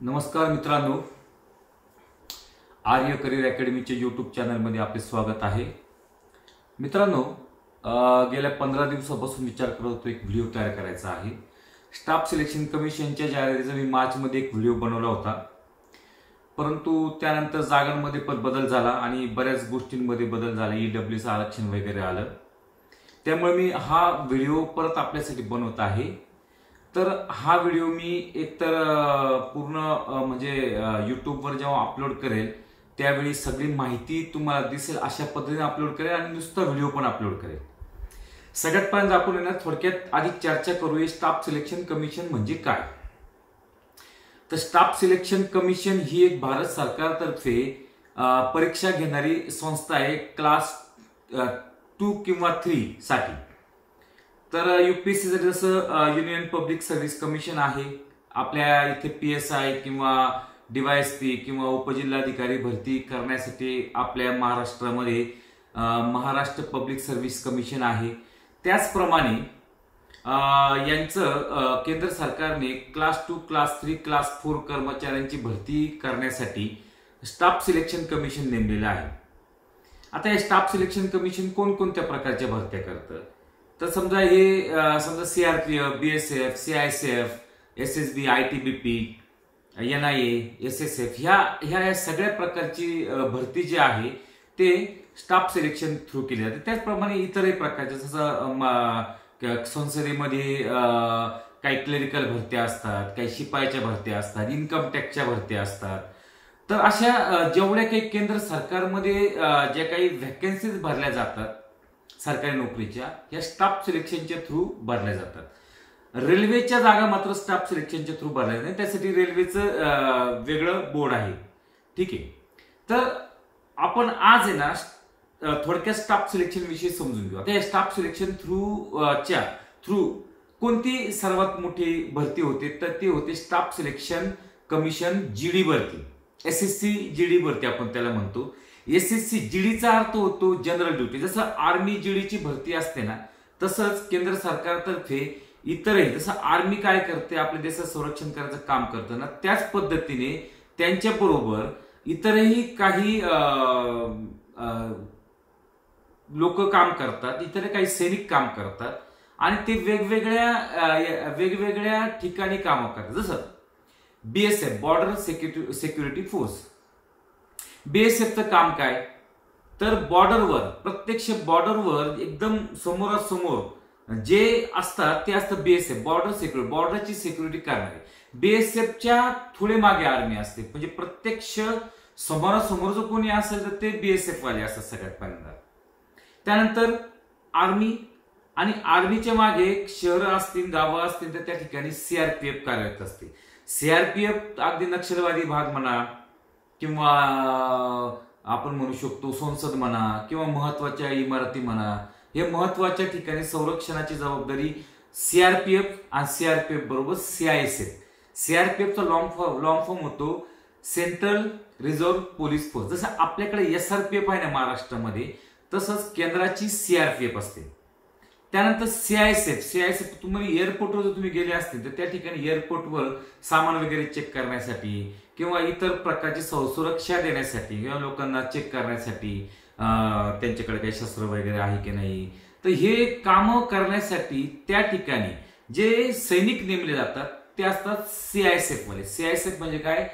नमस्कार मित्रांनो. आर्य career अकॅडमीचे YouTube चॅनलमध्ये आपले स्वागत आहे. मित्रांनो गेल्या पंधरा दिवसापासून विचार करत होतो एक व्हिडिओ तयार करायचा आहे. स्टाफ सिलेक्शन कमिशनच्या जाहिरातीचा मी मार्चमध्ये एक व्हिडिओ बनवला होता. परंतु त्यानंतर जागांमध्ये पण बदल झाला आणि बऱ्याच गोष्टींमध्ये बदल झाला ई डब्ल्यूचं आरक्षण वगैरे आलं. त्यामुळे मी हा व्हिडिओ परत आपल्यासाठी बनवत आहे. तर हा व्हिडिओ मी एकतर पूर्ण म्हणजे यूट्यूबवर जेव्हा अपलोड करेल त्यावेळी सगळी माहिती तुम्हाला दिसेल अशा पद्धतीने अपलोड करेल आणि नुसता व्हिडिओ पण अपलोड करेल. सगळ्यात पर्यंत आपण येणार थोडक्यात आधी चर्चा करूया स्टाफ सिलेक्शन कमिशन म्हणजे काय. तर स्टाफ सिलेक्शन कमिशन ही एक भारत सरकारतर्फे परीक्षा घेणारी संस्था आहे क्लास टू किंवा थ्री साठी. तर युपीएससी जसं युनियन पब्लिक सर्व्हिस कमिशन आहे आपल्या इथे पी एस आय किंवा डीवायएसपी किंवा उपजिल्हाधिकारी भरती करण्यासाठी आपल्या महाराष्ट्रामध्ये महाराष्ट्र पब्लिक सर्व्हिस कमिशन आहे. त्याचप्रमाणे यांचं केंद्र सरकारने class two class three class four कर्मचाऱ्यांची भरती करण्यासाठी स्टाफ सिलेक्शन कमिशन नेमलेलं आहे. आता हे स्टाफ सिलेक्शन कमिशन कोणकोणत्या प्रकारच्या भरत्या करतं? तर समजा हे अं, समजा CRPF BSF CICF S S B I T B P N I S S F ह्या ह्या या सगळ्या प्रकारची भरती जी आहे ते स्टाफ सिलेक्शन थ्रू केली जाते. त्याचप्रमाणे इतरही प्रकारचे जसं संसदेमध्ये काही क्लेरिकल भरत्या असतात काही शिपायाच्या भरत्या असतात इन्कम टॅक्सच्या भरत्या असतात. तर अशा जेवढ्या काही केंद्र सरकारमध्ये ज्या काही व्हॅकन्सीज भरल्या जातात सरकारी नोकरीच्या या स्टाफ सिलेक्शनच्या थ्रू भरल्या जातात. रेल्वेच्या जागा मात्र स्टाफ सिलेक्शनच्या थ्रू भरल्या जातात. त्यासाठी रेल्वेचं वेगळं बोर्ड आहे. ठीक आहे? तर आपण आज आहे ना थोडक्यात स्टाफ सिलेक्शन विषयी समजून घेऊ. आता या स्टाफ सिलेक्शन थ्रू च्या थ्रू कोणती सर्वात मोठी भरती होते? तर ती होते स्टाफ सिलेक्शन कमिशन जीडी भरती. S S C G D भरती आपण त्याला म्हणतो. एस एस सी जीडीचा अर्थ होतो जनरल ड्युटी. जसं आर्मी जीडीची भरती असते ना तसंच केंद्र सरकारतर्फे इतरही जसं आर्मी काय करते आपल्या देशात संरक्षण करायचं काम करतं ना त्याच पद्धतीने त्यांच्या बरोबर इतरही काही लोक काम करतात इतर काही सैनिक काम करतात आणि ते वेगवेगळ्या वेगवेगळ्या ठिकाणी काम करतात. जसं BSF border security security force बीएसएफचं काम काय? तर बॉर्डरवर प्रत्यक्ष बॉर्डरवर एकदम समोरासमोर जे असतात ते असतं बीएसएफ बॉर्डर सिक्युरिटी बॉर्डरची सिक्युरिटी करणारे बीएसएफच्या थोडे मागे आर्मी असते. म्हणजे प्रत्यक्ष समोरासमोर जो कोणी असेल तर ते बीएसएफ वाले असतात सगळ्यात पहिल्यांदा. त्यानंतर आर्मी आणि आर्मीच्या मागे शहरं असतील गावं असतील तर त्या ठिकाणी सीआरपीएफ कार्यरत असते. सीआरपीएफ अगदी नक्षलवादी भाग म्हणा किंवा आपण म्हणू शकतो संसद म्हणा किंवा महत्त्वाच्या इमारती म्हणा हे महत्त्वाच्या ठिकाणी संरक्षणाची जबाबदारी सीआरपीएफ आणि सीआरपीएफ बरोबर सीआयएसएफ सीआरपीएफचा लॉंग फॉर्म लॉंग फॉर्म होतो सेंट्रल रिझर्व्ह पोलीस फोर्स जसं आपल्याकडे एस आर पी एफ आहे ना महाराष्ट्रामध्ये तसंच केंद्राची सीआरपीएफ असते. त्यानंतर सीआयएसएफ सीआयएसएफ तुम्ही एअरपोर्टवर जर तुम्ही गेले असतील तर त्या ठिकाणी एअरपोर्टवर सामान वगैरे चेक करण्यासाठी किंवा इतर प्रकारची सुरक्षा देण्यासाठी किंवा लोकांना चेक करण्यासाठी त्यांच्याकडे काही शस्त्र वगैरे आहे की नाही? तर हे कामं करण्यासाठी त्या ठिकाणी जे सैनिक नेमले जातात ते असतात सीआयएसएफमध्ये सीआयएसएफ म्हणजे काय?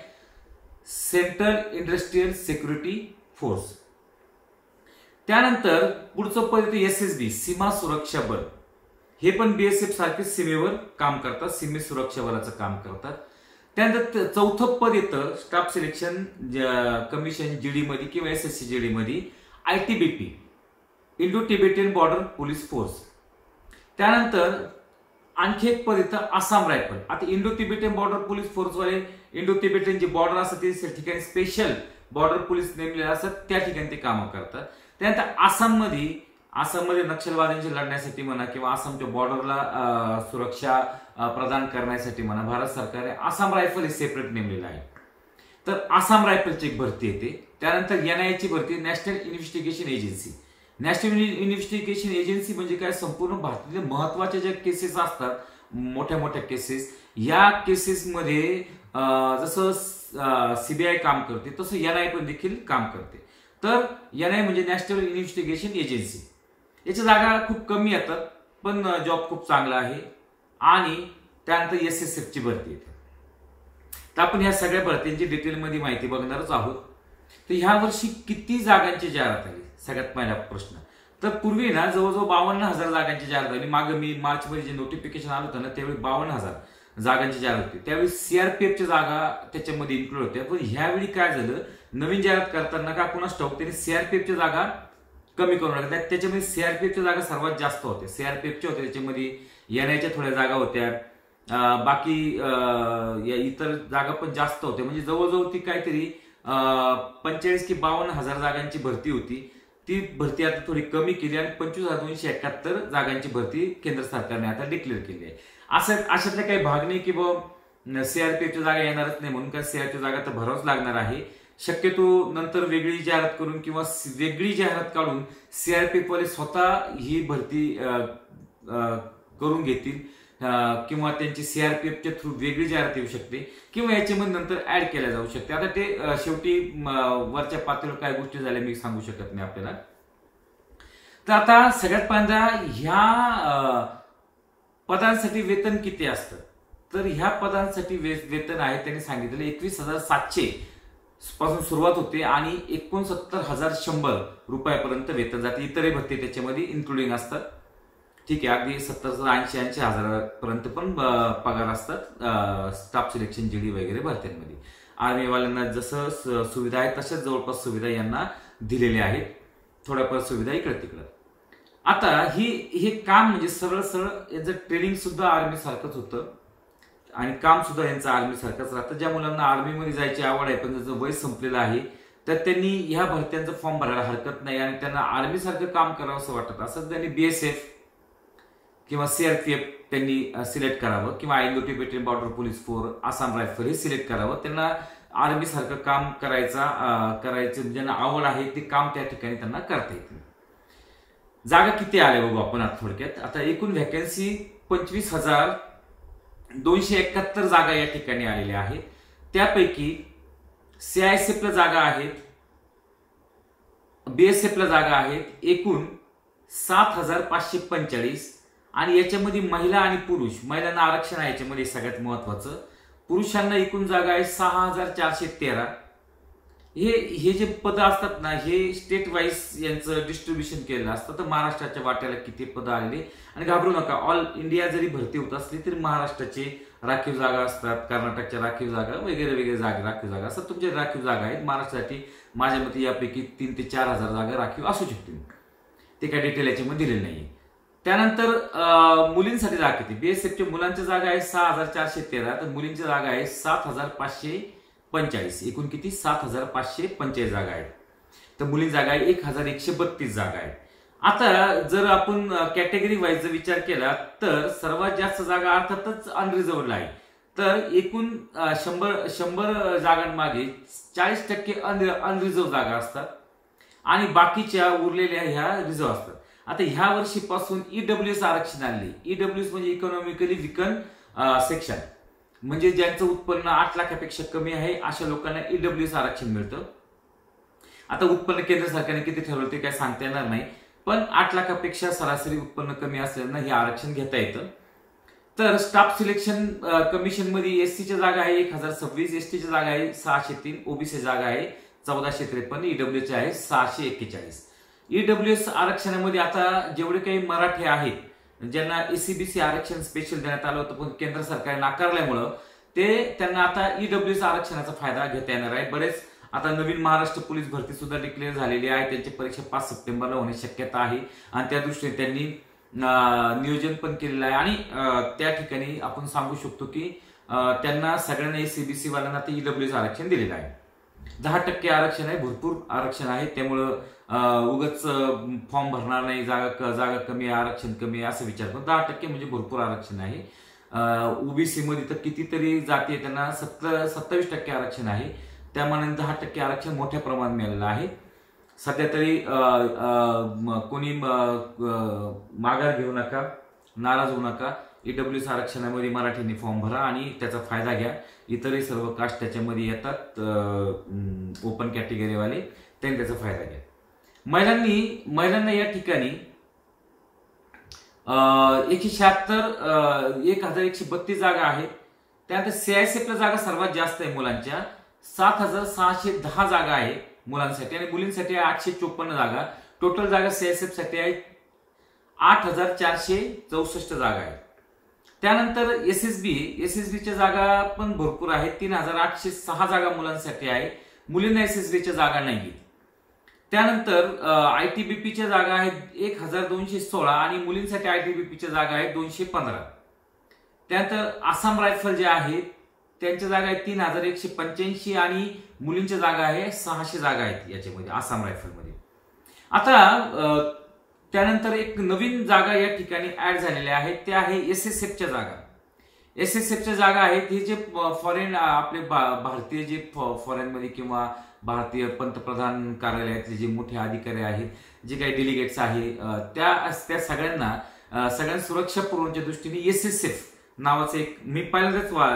सेंट्रल इंडस्ट्रीयल सिक्युरिटी फोर्स त्यानंतर पुढचं पद येतं एस एस बी सीमा सुरक्षा बल. हे पण बीएसएफ सारखे सीमेवर काम करतात सीमे सुरक्षा बलाचं काम करतात. त्यानंतर चौथं पद येतं स्टाफ सिलेक्शन कमिशन जीडी मध्ये किंवा एस एस सी जीडी मध्ये I T B P Indo Tibetan border police force त्यानंतर आणखी एक पद येतं आसाम रायफल आता इंडो तिबेटियन बॉर्डर पोलीस फोर्सवाले इंडो तिबेटियन जे बॉर्डर असतात ते ठिकाणी स्पेशल बॉर्डर पोलीस नेमलेले असतात त्या ठिकाणी ते कामं करतात. त्यानंतर आसाममध्ये आसाममध्ये नक्षलवाद्यांशी लढण्यासाठी म्हणा किंवा आसामच्या बॉर्डरला सुरक्षा प्रदान करण्यासाठी म्हणा भारत सरकारने आसाम रायफल हे सेपरेट नेमलेलं आहे. तर आसाम रायफलची एक भरती येते. त्यानंतर एन आय एची भरती national investigation agency national investigation agency म्हणजे काय? संपूर्ण भारतातील महत्त्वाच्या ज्या केसेस असतात मोठ्या मोठ्या केसेस या केसेसमध्ये जसं सीबीआय काम करते तसं एन आय पण देखील काम करते. तर एन आय म्हणजे नॅशनल इन्व्हेस्टिगेशन एजन्सी याच्या जागा खूप कमी येतात पण जॉब खूप चांगला आहे. आणि त्यानंतर एस एस एफची भरती येते. तर आपण ह्या सगळ्या भरतींची डिटेलमध्ये माहिती बघणारच आहोत. तर ह्या वर्षी किती जागांची जाहिरात आली? सगळ्यात पहिला प्रश्न. तर पूर्वी ना जवळजवळ बावन्न हजार जागांची जाहिरात आली. मागं मी मार्चमध्ये जे नोटिफिकेशन आलं होतं ना त्यावेळी बावन्न हजार जागांची जाहिरात होती. त्यावेळी सीआरपीएफच्या जागा त्याच्यामध्ये इन्क्लूड होत्या. पण ह्यावेळी काय झालं? नवीन जाहिरात करताना का कुणाच ठाऊक त्यांनी सीआरपीएफच्या जागा कमी करून टाकल्या. त्याच्यामध्ये सीआरपीएफच्या जागा सर्वात जास्त होत्या. सीआरपीएफच्या होत्या त्याच्यामध्ये येण्याच्या थोड्या जागा होत्या. बाकी या इतर जागा पण जास्त होत्या. म्हणजे जवळजवळ ती काहीतरी पंचेचाळीस की बावन्न हजार जागांची भरती होती. ती भरती आता थोडी कमी केली आणि पंचवीस हजार दोनशे एकाहत्तर जागांची भरती केंद्र सरकारने आता डिक्लेअर केली आहे. असं अशातला काही भाग नाही की बाबा सीआरपीएफच्या जागा येणारच नाही म्हणून काय सीआरपीएफ जागा तर भरावच लागणार आहे. शक्यतो नंतर वेगळी जाहिरात करून किंवा वेगळी जाहिरात काढून सीआरपीएफवाले स्वतः ही भरती करून घेतील. किंवा त्यांची सीआरपीएफच्या थ्रू वेगळी जाहिरात येऊ शकते. किंवा याच्यामध्ये नंतर ऍड केल्या जाऊ शकते. आता ते शेवटी वरच्या पातळीवर काय गोष्टी झाल्या मी सांगू शकत नाही आपल्याला. तर आता सगळ्यात पहिल्यांदा ह्या पदांसाठी वेतन किती असतं? तर ह्या पदांसाठी वेतन आहे त्यांनी सांगितलेलं एकवीस हजार सातशे पासून सुरुवात होते आणि एकोणसत्तर हजार शंभर रुपयापर्यंत वेतन जाते. इतरही भत्ते त्याच्यामध्ये इन्क्लुडिंग असतात. ठीक आहे अगदी सत्तर ऐंशी ऐंशी हजारापर्यंत पण पगार असतात स्टाफ सिलेक्शन जीडी वगैरे भरत्यांमध्ये. आर्मीवाल्यांना जसं सुविधा आहे तशाच जवळपास सुविधा यांना दिलेल्या आहेत. थोड्याफार सुविधा इकडे तिकडं. आता ही हे काम म्हणजे सरळ सरळ याचं ट्रेनिंग सुद्धा आर्मी सारखंच होतं. आणि काम सुद्धा यांचं आर्मी सारखंच राहतं. ज्या मुलांना आर्मीमध्ये जायची आवड आहे पण त्याचं वय संपलेलं आहे तर त्यांनी ह्या भरत्यांचं फॉर्म भरायला हरकत नाही आणि त्यांना आर्मीसारखं काम करावं असं वाटत. असं त्यांनी बीएसएफ किंवा सीआरपीएफ त्यांनी सिलेक्ट करावं किंवा I battalion border police force Assam rifle हे सिलेक्ट करावं. त्यांना आर्मी सारखं काम करायचा करायचं ज्यांना आवड आहे ते काम त्या ठिकाणी त्यांना करता येतील. जागा किती आल्या बघू आपण आता थोडक्यात? आता एकूण व्हॅकन्सी पंचवीस हजार दोनशे एकाहत्तर जागा या ठिकाणी आलेल्या आहेत. त्यापैकी सीआयएसएफला जागा आहेत बीएसएफला जागा आहेत. एकूण सात हजार पाचशे पंचेचाळीस आणि याच्यामध्ये महिला आणि पुरुष. महिलांना आरक्षण आहे याच्यामध्ये सगळ्यात महत्वाचं. पुरुषांना एकूण जागा आहे सहा हजार चारशे तेरा. हे हे जे पद असतात ना हे स्टेट वाईज यांचं डिस्ट्रीब्युशन केलेलं असतं. तर महाराष्ट्राच्या वाट्याला किती पदं आलेले आणि घाबरू नका ऑल इंडिया जरी भरती होत असली तरी महाराष्ट्राचे राखीव जागा असतात कर्नाटकच्या राखीव जागा वगैरे वगैरे जागा राखीव जागा असतात. तुमच्या राखीव जागा आहेत महाराष्ट्रासाठी माझ्या मते यापैकी तीन ते चार हजार जागा राखीव असू शकतील. ते काय डिटेल याच्यामध्ये दिलेलं नाही त्यानंतर मुलींसाठी जागा किती? बीएसएफच्या मुलांची जागा आहे सहा हजार चारशे तेरा तर मुलींची जागा आहे सात हजार पाचशे पंचेचाळीस. एकूण किती? सात हजार पाचशे पंचेचाळीस जागा आहेत. तर मुलीं जागा आहे एक हजार एकशे बत्तीस जागा आहेत. आता जर आपण कॅटेगरी वाईज जर विचार केला तर सर्वात जास्त जागा अर्थातच अनरिझर्वड आहे. तर एकूण शंभर शंभर जागांमागे चाळीस टक्के अनरिझर्व जागा असतात. आणि बाकीच्या उरलेल्या ह्या रिझर्व असतात. आता ह्या वर्षीपासून ईडब्ल्यू एस आरक्षण आणले. ईडब्ल्यू एस म्हणजे इकॉनॉमिकली विकन सेक्शन म्हणजे ज्यांचं उत्पन्न आठ लाखापेक्षा कमी आहे अशा लोकांना ईडब्ल्यू एस आरक्षण मिळतं. आता उत्पन्न केंद्र सरकारने किती ठरवलं ते काय सांगता येणार नाही. पण आठ लाखापेक्षा सरासरी उत्पन्न कमी असल्यानं हे आरक्षण घेता येतं. तर स्टाफ सिलेक्शन कमिशनमध्ये एससीच्या जागा आहे एक हजार सव्वीस एसटीच्या जागा आहे सहाशे तीन ओबीसी जागा आहे चौदाशे त्रेपन्न ईडब्ल्यूच्या आहे सहाशे एक्केचाळीस. ईडब्ल्यू एस आरक्षणामध्ये आता जेवढे काही मराठी आहेत ज्यांना एसीबीसी आरक्षण स्पेशल देण्यात आलं होतं पण केंद्र सरकार नाकारल्यामुळं ते त्यांना आता ईडब्ल्यू एस आरक्षणाचा फायदा घेता येणार आहे. बरेच आता नवीन महाराष्ट्र पोलीस भरती सुद्धा डिक्लेअर झालेली आहे. त्यांची परीक्षा पाच सप्टेंबरला होण्याची शक्यता आहे. आणि त्या दृष्टीने त्यांनी नियोजन पण केलेलं आहे. आणि त्या ठिकाणी आपण सांगू शकतो की त्यांना सगळ्यांना एसीबीसी वाल्यांना ते ईडब्ल्यू एस आरक्षण दिलेलं आहे. दहा टक्के आरक्षण आहे भरपूर आरक्षण आहे. त्यामुळं उगच फॉर्म भरणार नाही जागा जागा कमी आरक्षण कमी आहे असं विचार करतो. दहा टक्के म्हणजे भरपूर आरक्षण आहे. ओबीसी मध्ये तर कितीतरी जाती त्यांना सत्तर सत्तावीस टक्के आरक्षण आहे. त्यामानाने दहा टक्के आरक्षण मोठ्या प्रमाणात मिळालेलं आहे. सध्या तरी कोणी म- माघार घेऊ नका नाराज होऊ नका. ईडब्ल्यू एस आरक्षणामध्ये मराठीने फॉर्म भरा आणि त्याचा फायदा घ्या. इतरही सर्व कास्ट त्याच्यामध्ये येतात ओपन कॅटेगरीवाले त्यांनी त्याचा फायदा घ्या. महिलांनी महिलांना या ठिकाणी एकशे शहात्तर एक हजार एकशे बत्तीस जागा आहेत. त्यानंतर सीआयसीएफला जागा सर्वात जास्त आहे मुलांच्या. सात हजार सहाशे दहा जागा आहे मुलांसाठी आणि मुलींसाठी आठशे चोपन्न जागा. टोटल जागा सीआयसीएफसाठी आहे आठ हजार चारशे चौसष्ट जागा आहेत. त्यानंतर S S B S S बीच्या जागा पण भरपूर आहेत. तीन हजार आठशे सहा जागा मुलांसाठी आहे. मुलींना एस एस बीच्या जागा नाही त्यानंतर आय टी बी पीच्या जागा आहेत एक हजार दोनशे सोळा आणि मुलींसाठी आय टी बी पीच्या जागा आहेत दोनशे पंधरा. त्यानंतर आसाम रायफल जे आहेत त्यांच्या जागा आहेत तीन हजार एकशे पंच्याऐंशी आणि मुलींच्या जागा आहे सहाशे जागा आहेत याच्यामध्ये आसाम रायफलमध्ये. आता त्यानंतर एक नवीन जागा या ठिकाणी ऍड झालेल्या आहेत त्या आहे एस एस एफच्या जागा. एस एस एफच्या जागा आहेत हे जे फॉरेन आपले भारतीय जे फॉरेनमध्ये किंवा भारतीय पंतप्रधान कार्यालयातले जे मोठे अधिकारी आहेत जे काही डेलिगेट्स आहे त्या त्या सगळ्यांना सगळ्यांना सुरक्षा पुरवण्याच्या दृष्टीने एस एस एफ नावाचं एक मी पहिल्यांदाच वा,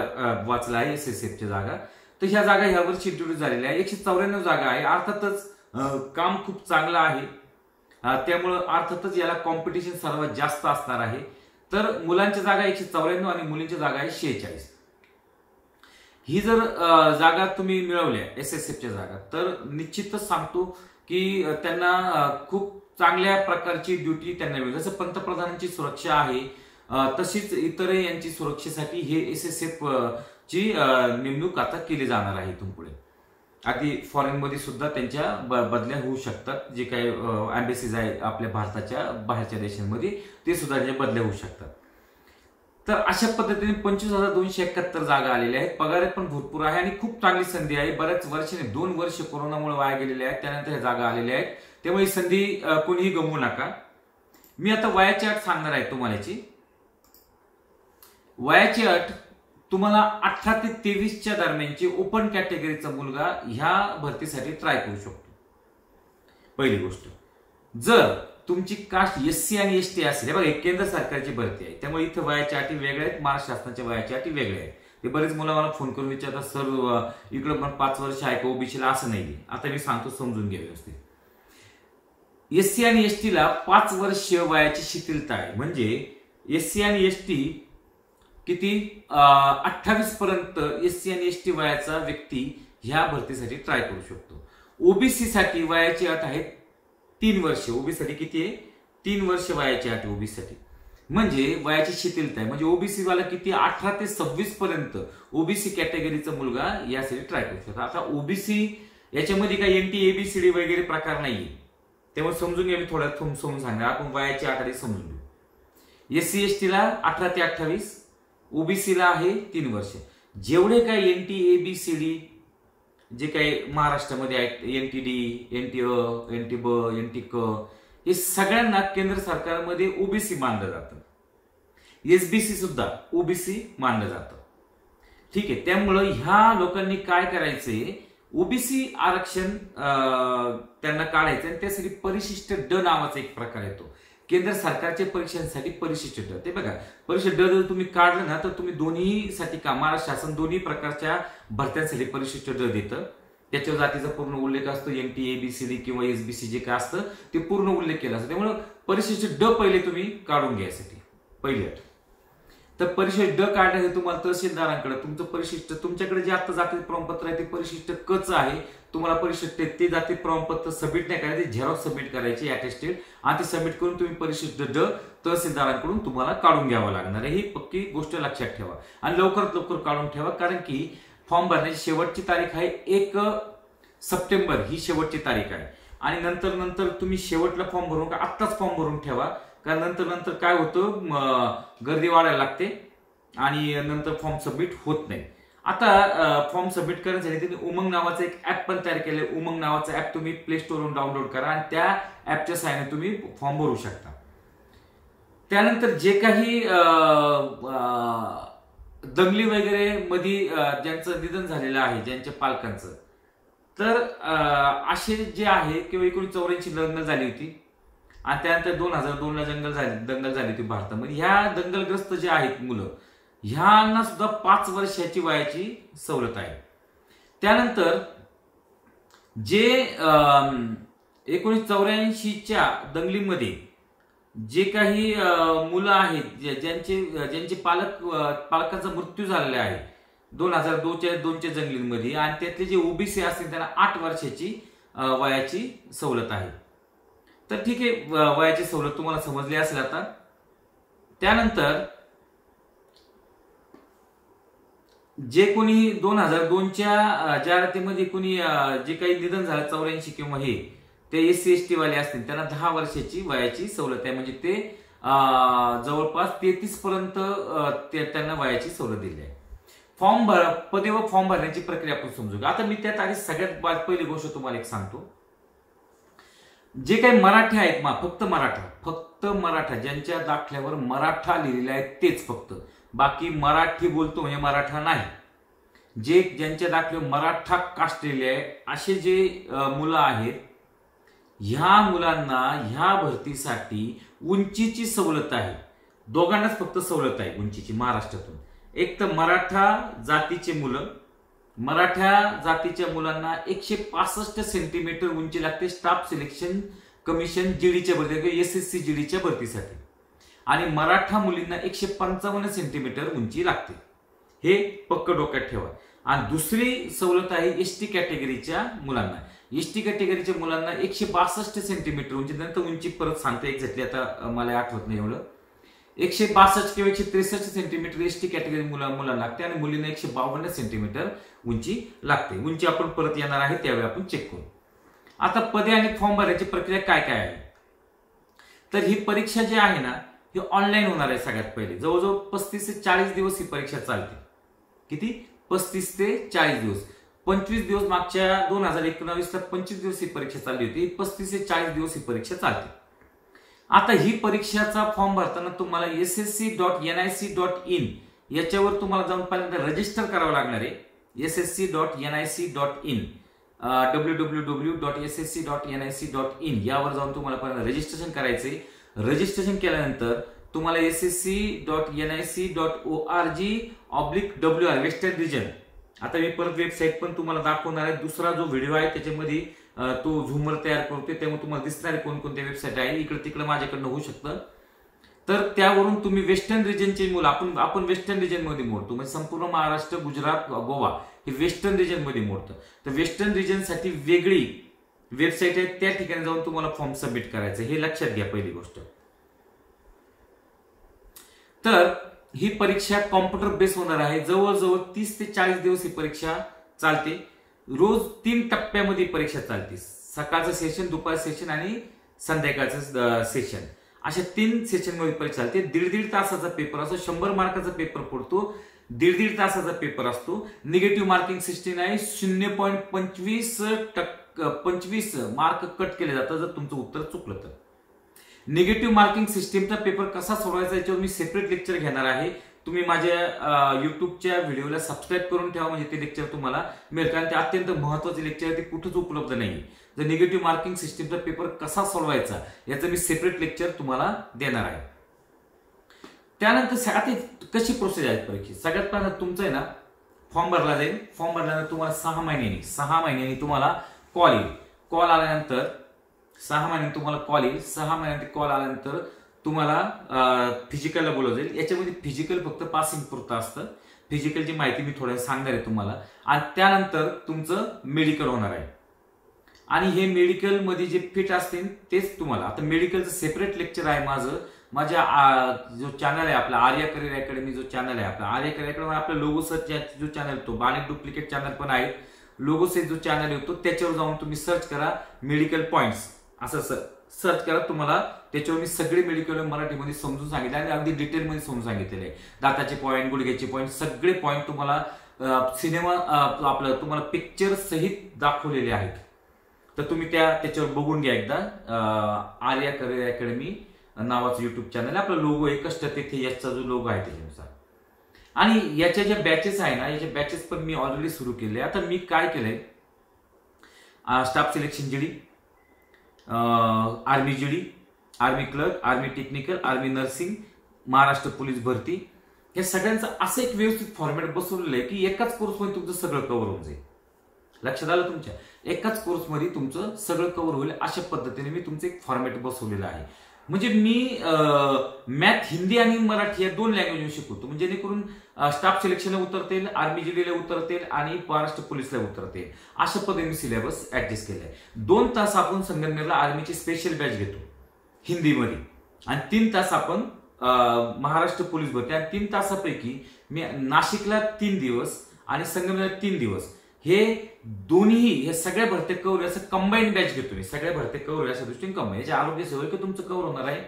वाचलं आहे एस एस एफच्या जागा. तर ह्या जागा ह्यावर्षी इंट्रोड्यूस झालेल्या आहे. एकशे चौऱ्याण्णव जागा आहे. अर्थातच काम खूप चांगलं आहे. त्यामुळं अर्थातच याला कॉम्पिटिशन सर्वात जास्त असणार आहे. तर मुलांच्या जागा एकशे चौऱ्याण्णव आणि मुलींच्या जागा आहे शेहेचाळीस. ही जर जागा तुम्ही मिळवल्या एस एस एफच्या जागा तर निश्चितच सांगतो की त्यांना खूप चांगल्या प्रकारची ड्युटी त्यांना मिळेल. जसं पंतप्रधानांची सुरक्षा आहे तशीच इतर यांची सुरक्षेसाठी हे एस एस एफ ची नेमणूक आता केली जाणार आहे इथून पुढे. अगदी फॉरेनमध्ये सुद्धा त्यांच्या ब- बदल्या होऊ शकतात. जे काही अँबेसीज आहे आपल्या भारताच्या बाहेरच्या देशांमध्ये ते सुद्धा त्यांच्या बदल्या होऊ शकतात. तर अशा पद्धतीने पंचवीस हजार दोनशे एकाहत्तर जागा आलेल्या आहेत. पगार पण भरपूर आहे आणि खूप चांगली संधी आहे. बऱ्याच वर्षाने दोन वर्ष कोरोनामुळे वाया गेलेले आहेत. त्यानंतर ह्या जागा आलेल्या आहेत. त्यामुळे ही संधी कोणीही गमवू नका. मी आता वयाची अट सांगणार आहे तुम्हाला याची. वयाची अट तुम्हाला अठरा ते तेवीसच्या दरम्यानची ओपन कॅटेगरीचा मुलगा ह्या भरतीसाठी ट्राय करू शकतो. पहिली गोष्ट. जर तुमची कास्ट एससी आणि एस टी असेल. हे बघा केंद्र सरकारची भरती आहे. त्यामुळे इथं वयाच्या अटी वेगळ्या आहेत महाराष्ट्र शासनाच्या वयाच्या अटी वेगळ्या आहेत. ते बरेच मुलं मला फोन करून विचारतात सर इकडं पण पाच वर्ष आहे का ओबीसीला असं नाही आता मी सांगतो समजून घ्या व्यवस्थित. एससी आणि एस टीला पाच वर्ष वयाची शिथिलता आहे. म्हणजे एससी आणि एस टी किती अठ्ठावीस पर्यंत एससी आणि एस टी वयाचा व्यक्ती ह्या भरतीसाठी ट्राय करू शकतो. ओबीसी साठी वयाची अट आहे तीन वर्ष ओबीसीसाठी किती आहे? तीन वर्ष वयाची अट ओबीसीसाठी. म्हणजे वयाची शिथिलता आहे. म्हणजे ओबीसी वाला किती? अठरा ते सव्वीस पर्यंत ओबीसी कॅटेगरीचा मुलगा यासाठी ट्राय करू शकतो. आता ओबीसी याच्यामध्ये काय एन टी एबीसीडी वगैरे प्रकार नाहीये. त्यामुळे समजून घ्या मी थोड्या थोडं समजून सांगणार. आपण वयाची आठ समजून घेऊ. एस सी एस टीला अठरा ते अठ्ठावीस ओबीसीला आहे तीन वर्ष. जेवढे काय N T A B C D जे काही महाराष्ट्रामध्ये आहेत N T D N T अ एन टी ब एन टी क हे सगळ्यांना केंद्र सरकारमध्ये ओबीसी मानलं जातं. एसबीसी सुद्धा ओबीसी मानलं जातं. ठीक आहे त्यामुळं ह्या लोकांनी काय करायचंय ओबीसी आरक्षण अं, त्यांना काढायचं आणि त्यासाठी परिशिष्ट ड नावाचा एक प्रकार येतो. केंद्र सरकारच्या परीक्षांसाठी परिशिष्ट ड ते बघा परिशिष्ट ड जर तुम्ही काढलं ना तर तुम्ही दोन्हीसाठी का महाराष्ट्र शासन दोन्ही प्रकारच्या भरत्यांसाठी परिशिष्ट ड देतं त्याच्यावर जातीचा पूर्ण उल्लेख असतो एन टी एबीसीडी किंवा एसबीसी जे काय असतं ते पूर्ण उल्लेख केला असतो. त्यामुळे परिशिष्ट ड पहिले तुम्ही काढून घ्यायसाठी पहिली. अट तर परिशिष्ट ड काढणं हे तुम्हाला तहसीलदारांकडे. तुमचं परिशिष्ट तुमच्याकडे जे आता जाती प्रमाणपत्र आहे ते परिशिष्ट कच आहे. तुम्हाला परिशिष्ट ते जाती प्रमाणपत्र सबमिट नाही करायचे झेरॉक्स सबमिट करायचे अटेस्टेड आणि ते सबमिट करून तुम्ही परिशिष्ट ड तहसीलदारांकडून तुम्हाला काढून घ्यावं लागणार आहे. ही पक्की गोष्ट लक्षात ठेवा. आणि लवकरात लवकर काढून ठेवा कारण की फॉर्म भरण्याची शेवटची तारीख आहे एक सप्टेंबर. ही शेवटची तारीख आहे. आणि नंतर नंतर तुम्ही शेवटला फॉर्म भरून का आत्ताच फॉर्म भरून ठेवा. कारण नंतर नंतर काय होतं? गर्दी वाढायला लागते आणि नंतर फॉर्म सबमिट होत नाही. आता फॉर्म सबमिट करण्यासाठी त्यांनी उमंग नावाचं एक ऍप पण तयार केलं उमंग नावाचं ऍप तुम्ही प्ले स्टोरवरून डाउनलोड करा आणि त्या ऍपच्या सहाय्याने तुम्ही फॉर्म भरू शकता. त्यानंतर जे काही दंगली वगैरे मध्ये ज्यांचं निधन झालेलं आहे ज्यांच्या पालकांचं तर असे जे आहे किंवा एकोणीस चौऱ्याऐंशी लग्न झाली होती आणि त्यानंतर दोन हजार दोनला जंगल झाली दंगल झाली होती भारतामध्ये ह्या दंगलग्रस्त जे आहेत मुलं ह्यांना सुद्धा पाच वर्षाची वयाची सवलत आहे. त्यानंतर जे एकोणीस चौऱ्याऐंशीच्या दंगलीमध्ये जे काही मुलं आहेत ज्यांचे ज्यांचे पालक पालकांचा मृत्यू झालेला आहे दोन हजार दोनच्या दोनच्या जंगलीमध्ये आणि त्यातले जे ओबीसी असतील त्यांना आठ वर्षाची वयाची सवलत आहे. तर ठीक आहे वयाची सवलत तुम्हाला समजली असेल आता. त्यानंतर जे कोणी दोन हजार दोनच्या जाहिरातीमध्ये कोणी जे काही निधन झालं चौऱ्याऐंशी किंवा हे ते एस सी एस टी वाले असतील त्यांना दहा वर्षाची वयाची सवलत आहे. म्हणजे ते जवळपास तेहतीस पर्यंत ते- त्यांना वयाची सवलत दिली आहे. फॉर्म भर पदे व फॉर्म भरण्याची प्रक्रिया आपण समजू. आता मी त्यात आधी सगळ्यात पहिली गोष्ट तुम्हाला एक सांगतो. जे काही मराठी आहेत मा फक्त मराठा फक्त मराठा ज्यांच्या दाखल्यावर मराठा लिहिलेला आहे तेच फक्त. बाकी मराठी बोलतो म्हणजे मराठा नाही. जे ज्यांच्या दाखल्यावर मराठा कास्ट आहे असे जे मुलं आहेत ह्या मुलांना ह्या भरतीसाठी उंचीची सवलत आहे. दोघांनाच फक्त सवलत आहे उंचीची महाराष्ट्रातून. एक तर मराठा जातीचे मुलं मराठा जातीच्या मुलांना एकशे पासष्ट सेंटीमीटर उंची लागते स्टाफ सिलेक्शन कमिशन जीडीच्या भरती एस एस सी जीडीच्या भरतीसाठी. आणि मराठा मुलींना एकशे पंचावन्न सेंटीमीटर उंची लागते. हे पक्क डोक्यात ठेवा. आणि दुसरी सवलत आहे एस टी कॅटेगरीच्या मुलांना. एस टी कॅटेगरीच्या मुलांना एकशे बासष्ट सेंटीमीटर उंची नंतर उंची परत सांगते एक्झॅक्टली आता मला आठवत नाही एवढं. एकशे बासष्ट किंवा एकशे त्रेसष्ट सेंटीमीटर एस टी कॅटेगरी मुला मुलांना लागते आणि मुलींना एकशे बावन्न सेंटीमीटर उंची लागते. उंची आपण परत येणार आहे त्यावेळी आपण चेक करू. आता पदे आणि फॉर्म भरायची प्रक्रिया काय काय आहे? तर ही परीक्षा जी आहे ना ही ऑनलाईन होणार आहे सगळ्यात पहिले. जवळजवळ पस्तीस ते चाळीस दिवस ही परीक्षा चालते. किती? पस्तीस ते चाळीस दिवस. पंचवीस दिवस मागच्या दोन हजार एकोणावीसला पंचवीस दिवस ही परीक्षा चालली होती. पस्तीस ते चाळीस दिवस ही परीक्षा चालते. आता ही परीक्षाचा फॉर्म भरताना तुम्हाला S S C dot N I C dot in याच्यावर तुम्हाला जाऊन पहिल्यांदा रजिस्टर करावं लागणार आहे. S S C dot N I C dot in W W W dot S S C dot N I C dot in यावर जाऊन तुम्हाला पहिल्यांदा रजिस्ट्रेशन करायचे रजिस्ट्रेशन केल्यानंतर तुम्हाला S S C dot N I C dot O R G oblique W R western region आता मी परत website पण तुम्हाला दाखवणार आहे. दुसरा जो व्हिडिओ आहे त्याच्यामध्ये तो झुमर तयार करतोय त्यामुळे तुम्हाला दिसणारे कोणकोणत्या वेबसाईट आहे इकडे तिकडे माझ्याकडनं होऊ शकतं. तर त्यावरून तुम्ही वेस्टर्न रिजनचे मुलं आपण आपण वेस्टर्न रिजनमध्ये मोडतो. म्हणजे संपूर्ण महाराष्ट्र गुजरात गोवा हे वेस्टर्न रिजनमध्ये मोडतं. तर वेस्टर्न रिजनसाठी वेगळी वेबसाईट आहे त्या ठिकाणी जाऊन तुम्हाला फॉर्म सबमिट करायचं हे लक्षात घ्या पहिली गोष्ट. तर ही परीक्षा कॉम्प्युटर बेस होणार आहे. जवळजवळ तीस ते चाळीस दिवस ही परीक्षा चालते. रोज तीन टप्प्यामध्ये परीक्षा चालते. सकाळचं सेशन दुपार सेशन आणि संध्याकाळचं सेशन अशा तीन सेशनमध्ये परीक्षा चालते. दीड दीड तासाचा पेपर असतो. शंभर मार्काचा पेपर पडतो. दीड दीड तासाचा पेपर असतो. निगेटिव्ह मार्किंग सिस्टीम आहे. शून्य पॉईंट पंचवीस टक्क पंचवीस मार्क कट केले जातात जर तुमचं उत्तर चुकलं तर. निगेटिव्ह मार्किंग सिस्टीमचा पेपर कसा सोडवायचा याच्यावर मी सेपरेट लेक्चर घेणार आहे. तुम्ही माझ्या युट्यूबच्या व्हिडिओला सबस्क्राईब करून ठेवा म्हणजे ते लेक्चर तुम्हाला मिळेल कारण ते अत्यंत महत्त्वाचे लेक्चर आहे ते कुठंच उपलब्ध नाही जर निगेटिव्ह मार्किंग सिस्टीमचा पेपर कसा सोडवायचा याचं मी सेपरेट लेक्चर तुम्हाला देणार आहे. त्यानंतर सगळ्यात कशी प्रोसेस आहे परीक्षेत सगळ्यात पहिला तुमचं आहे ना फॉर्म भरला जाईल. फॉर्म भरल्यानंतर तुम्हाला सहा महिन्यांनी सहा महिन्यांनी तुम्हाला कॉल येईल. कॉल आल्यानंतर सहा महिन्यांनी तुम्हाला कॉल येईल. सहा महिन्यांनी कॉल आल्यानंतर तुम्हाला फिजिकलला बोलवलं जाईल. याच्यामध्ये फिजिकल फक्त पासिंग पुरतं असतं. फिजिकलची माहिती मी थोड्या सांगणार आहे तुम्हाला. आणि त्यानंतर तुमचं मेडिकल होणार आहे. आणि हे मेडिकलमध्ये जे फिट असतील तेच तुम्हाला. आता मेडिकलचं सेपरेट लेक्चर आहे माझं. माझ्या जो चॅनल आहे आपला आर्या करिअर अकॅडमी जो चॅनल आहे आपला. आर्या करिअर अकॅडमी आपला लोगो सर्च जो चॅनल तो. अनेक डुप्लिकेट चॅनल पण आहे लोगोसेट जो चॅनल येतो त्याच्यावर जाऊन तुम्ही सर्च करा मेडिकल पॉइंट्स असं सर्च करा तुम्हाला त्याच्यावर मी सगळे मेडिकल मराठीमध्ये समजून सांगितले आणि अगदी डिटेलमध्ये समजून सांगितलेले आहे. दाताचे पॉईंट गुडघ्याचे पॉईंट सगळे पॉईंट तुम्हाला सिनेमा आपलं तुम्हाला पिक्चर सहित दाखवलेले आहेत. तर तुम्ही त्या त्याच्यावर बघून घ्या एकदा. आर्या करिअर अकॅडमी नावाचं युट्यूब चॅनल आपला लोगो आहे कष्ट तेथे याचा जो लोगो आहे त्याच्यानुसार. आणि याच्या ज्या बॅचेस आहे ना याच्या बॅचेस पण मी ऑलरेडी सुरू केले. आता मी काय केलंय? Staff selection GD army GD army clerk army technical army nursing Maharashtra police भरती हे सगळ्यांचं असं एक व्यवस्थित फॉर्मॅट बसवलेलं आहे की एकाच कोर्समध्ये तुमचं सगळं कव्हर होऊन जाईल. लक्षात आलं तुमच्या? एकाच कोर्समध्ये तुमचं सगळं कव्हर होईल अशा पद्धतीने मी तुमचं एक फॉर्मॅट बसवलेलं आहे. म्हणजे मी मॅथ हिंदी आणि मराठी या दोन लँग्वेज शिकवतो. म्हणजे जेणेकरून स्टाफ सिलेक्शनला उतरता येईल आर्मी जिल्ह्याला उतरता येईल आणि महाराष्ट्र पोलीसला उतरता येईल अशा पद्धतीने सिलेबस ऍडजस्ट केलाय. आहे दोन तास आपण संगमनेरला आर्मीची स्पेशल बॅच घेतो. हिंदीमध्ये आणि तीन तास आपण महाराष्ट्र पोलीस भरती. आणि तीन तासापैकी मी नाशिकला तीन दिवस आणि संगमनेरला तीन दिवस. हे दोन्ही हे सगळ्या भरते कवर असं कंबाईंड बॅच घेतो मी. सगळ्या भरते कवर अशा दृष्टीने कंबाईन याच्या आरोग्य सेवक तुमचं कव्हर होणार आहे.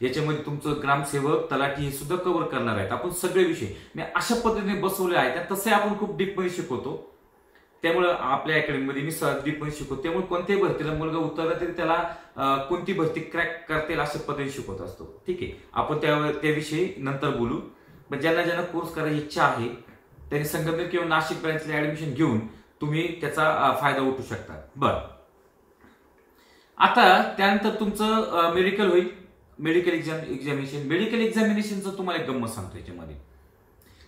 याच्यामध्ये तुमचं ग्रामसेवक तलाठी हे सुद्धा कव्हर करणार आहेत. आपण सगळे विषय. मी अशा पद्धतीने बसवले आहेत. तसे आपण खूप डीपमध्ये शिकवतो. त्यामुळं आपल्या अकॅडमीमध्ये मी डीपमध्ये शिकवतो. त्यामुळे कोणत्याही भरतीला मुलगा उतरला तरी त्याला कोणती भरती क्रॅक करता येईल अशा पद्धतीने शिकवत असतो. ठीक आहे? आपण त्यावर त्याविषयी नंतर बोलू. पण ज्यांना ज्यांना कोर्स करायची इच्छा आहे त्यांनी संगमनेर किंवा नाशिक ब्रँचला ऍडमिशन घेऊन तुम्ही त्याचा फायदा उठू शकता. बर. आता त्यानंतर तुमचं मेडिकल होईल. मेडिकल एक्झाम एक्झामिनेशन मेडिकल एक्झामिनेशनचं तुम्हाला एक गंमत सांगतो याच्यामध्ये.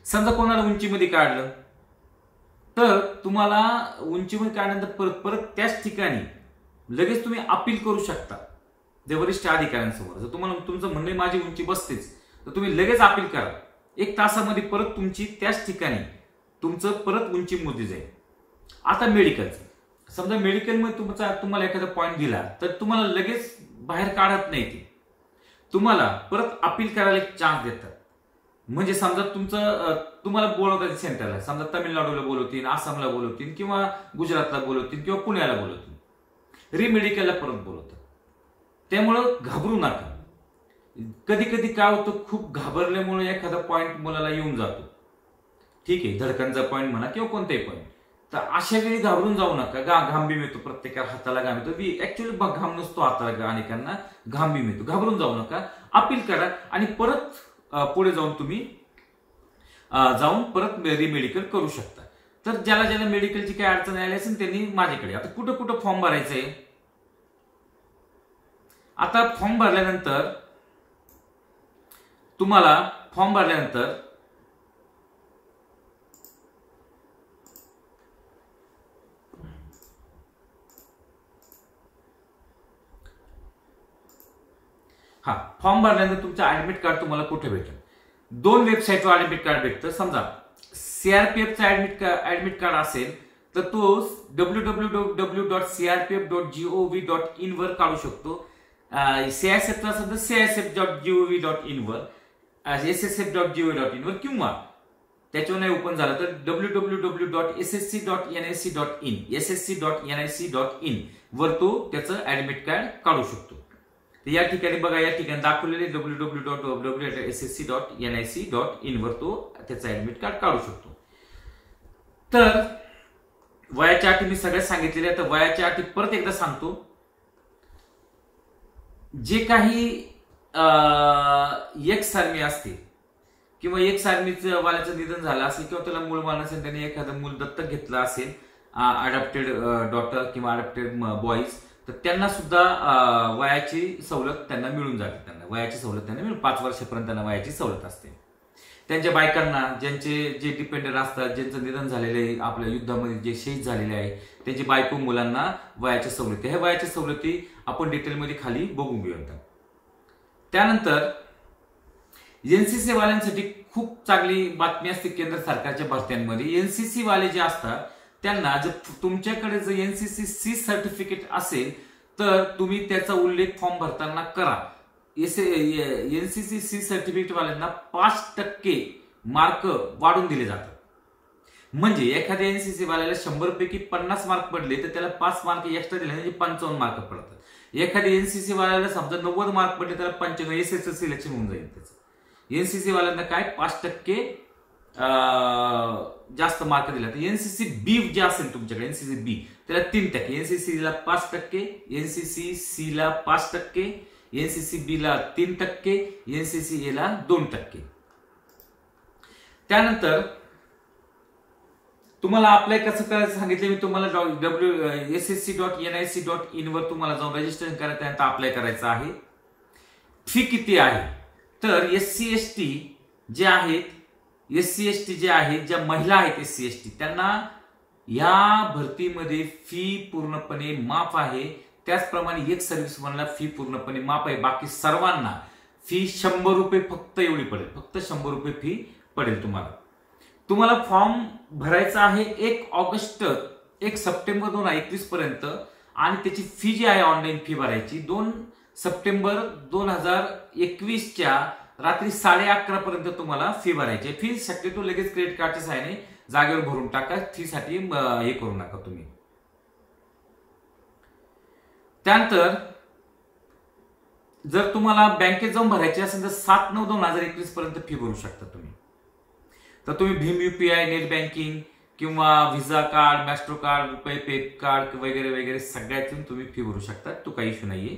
समजा कोणाला उंचीमध्ये काढलं तर तुम्हाला उंचीमध्ये काढल्यानंतर परत परत त्याच ठिकाणी लगेच तुम्ही अपील करू शकता. जे वरिष्ठ अधिकाऱ्यांसमोर. जर तुम्हाला तुमचं म्हणणे माझी उंची बसतेच तर तुम्ही लगेच अपील करा. एक तासामध्ये परत तुमची त्याच ठिकाणी तुमचं परत उंची मोजली जाईल. आता मेडिकलचं समजा मेडिकलमध्ये तुमचा तुम्हाला एखादा पॉईंट दिला तर तुम्हाला लगेच बाहेर काढत नाही ते. तुम्हाला परत अपील करायला एक चान्स देतात. म्हणजे समजा तुमचं तुम्हाला बोलवतात सेंटरला. समजा तामिळनाडूला बोलवतील आसामला बोलवतील किंवा गुजरातला बोलवतील किंवा पुण्याला बोलवतील. रिमेडिकलला परत बोलवतात. त्यामुळं घाबरू नका. कधी कधी काय होतं खूप घाबरल्यामुळे एखादा पॉईंट मुलाला येऊन जातो. ठीक आहे धडकनचा पॉईंट म्हणा किंवा कोणताही पॉईंट तर अशा वेळी घाबरून जाऊ नका. गा घाम मिळतो प्रत्येकाला हाताला घाम येतो. बी ऍक्च्युली घाम नसतो हाताला अनेकांना घांबी मिळतो घाबरून जाऊ नका. अपील करा आणि परत पुढे जाऊन तुम्ही जाऊन परत रिमेडिकल करू शकता. तर ज्याला ज्याला मेडिकलची काही अडचण आली असेल त्यांनी माझ्याकडे. आता कुठं कुठं फॉर्म भरायचंय? आता फॉर्म भरल्यानंतर तुम्हाला फॉर्म भरल्यानंतर हा फॉर्म भरल्यानंतर तुमचं ऍडमिट कार्ड तुम्हाला कुठे भेटेल? दोन वेबसाईटवर ऍडमिट कार्ड भेटतं. समजा सीआरपीएफचं ऍडमिट ऍडमिट कार्ड असेल तर तो W W W dot CRPF dot GOV dot in वर काढू शकतो सीआयएसएफचा असेल तर CISF dot GOV dot in वर S S F dot GOV dot in वर किंवा त्याच्यावर नाही ओपन झालं तर W W W dot S S C dot N I C dot in S S C dot N I C dot in वर तो त्याचं ऍडमिट कार्ड काढू शकतो. तर या ठिकाणी बघा या ठिकाणी दाखवलेले W W dot W S S C dot N I C dot in वर तो त्याचा ऍडमिट कार्ड काढू शकतो. तर वयाच्या अटी मी सगळ्यात सांगितलेल्या तर वयाच्या अटी परत एकदा सांगतो. जे काही एक सारमी असते किंवा एक सारमीचं वाल्याचं निधन झालं असेल किंवा त्याला मूळ मान असेल त्याने एखादं मूल दत्तक घेतलं असेल अडॅप्टेड डॉटर किंवा अडॅप्टेड बॉईज तर त्यांना सुद्धा वयाची सवलत त्यांना मिळून जाते त्यांना. वयाची सवलत त्यांना मिळून पाच वर्षापर्यंत त्यांना वयाची सवलत असते. त्यांच्या बायकांना ज्यांचे जे डिपेंडेंट असतात ज्यांचं निधन झालेले आपल्या युद्धामध्ये जे शहीद झालेले आहे त्यांची बायको मुलांना वयाच्या सवलती. ह्या वयाच्या सवलती आपण डिटेलमध्ये खाली बघून घेऊया त्यानंतर एनसीसी वाल्यांसाठी खूप चांगली बातमी असते केंद्र सरकारच्या भरत्यांमध्ये. एनसीसी वाले जे असतात त्यांना जर तुमच्याकडे जर एनसीसी सी सर्टिफिकेट असेल तर तुम्ही त्याचा उल्लेख फॉर्म भरताना करा. एनसीसी सी सर्टिफिकेटवाल्यांना पाच टक्के मार्क वाढून दिले जातात. म्हणजे एखाद्या एनसीसी वाल्याला शंभर पैकी पन्नास मार्क पडले तर त्याला पाच मार्क एक्स्ट्रा दिले म्हणजे पंचावन्न मार्क पडतात. एखाद्या एनसीसी वाल्याला समजा नव्वद मार्क पडले त्याला पंच्याण्णव एस एस सिलेक्शन होऊन जाईल त्याचं. एनसीसी वाल्यांना काय? पाच टक्के जास्त मार्क दिला तर एनसीसी बी जे असेल तुमच्याकडे एनसीसी बी त्याला तीन टक्के एनसीसी ला पाच टक्के एनसीसी सी ला पाच टक्के एनसीसी बी ला तीन टक्के एनसीसी ए ला दोन टक्के त्यानंतर, तुम्हाला अप्लाय कसं करायचं सांगितलं मी तुम्हाला W, S S C dot, N I C dot in वर तुम्हाला जाऊन रजिस्ट्रेशन करायचं आहे अप्लाय करायचं आहे. फ़ी किती आहे? तर एस सी, एस टी जे आहेत एस सी एस टी जे आहेत ज्या महिला आहेत एस सी एस टी त्यांना या भरतीमध्ये फी पूर्णपणे माफ आहे. त्याचप्रमाणे एक सर्व्हिसमॅनला फी पूर्णपणे माफ आहे. बाकी सर्वांना फी शंभर रुपये फक्त एवढी पडेल. फक्त शंभर रुपये फी पडेल तुम्हाला. तुम्हाला फॉर्म भरायचा आहे एक ऑगस्ट एक सप्टेंबर दोन हजार एकवीस पर्यंत आणि त्याची फी जी आहे ऑनलाईन फी भरायची दोन सप्टेंबर दोन हजार एकवीसच्या रात्री साडे अकरा पर्यंत तुम्हाला फी भरायची फी शक्यतो लगेच क्रेडिट कार्डच्या सहाय्याने जागेवर भरून टाका. फीसाठी हे करू नका तुम्ही. त्यानंतर जर तुम्हाला बँकेत जाऊन भरायची असेल तर सात नऊ दोन हजार एकवीस पर्यंत फी भरू शकता तुम्ही. तर तुम्ही भीम युपीआय नेट बँकिंग किंवा Visa card Maestro card pay pay card वगैरे वगैरे सगळ्यातून तुम्ही फी भरू शकता. तो काही इश्यू नाहीये.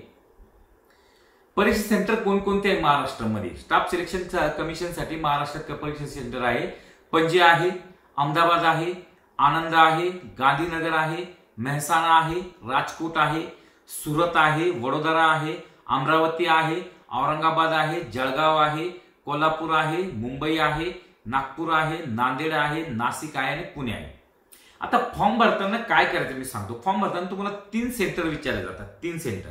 परीक्षा सेंटर कोणकोणते आहे महाराष्ट्रामध्ये? स्टाफ सिलेक्शन कमिशनसाठी महाराष्ट्रात परीक्षा सेंटर आहे. पणजी आहे अहमदाबाद आहे आनंद आहे गांधीनगर आहे मेहसाणा आहे राजकोट आहे सुरत आहे वडोदरा आहे अमरावती आहे औरंगाबाद आहे जळगाव आहे कोल्हापूर आहे मुंबई आहे नागपूर आहे नांदेड आहे नाशिक आहे आणि पुणे आहे. आता फॉर्म भरताना काय करायचं मी सांगतो. फॉर्म भरताना तुम्हाला तीन सेंटर विचारले जातात. तीन सेंटर.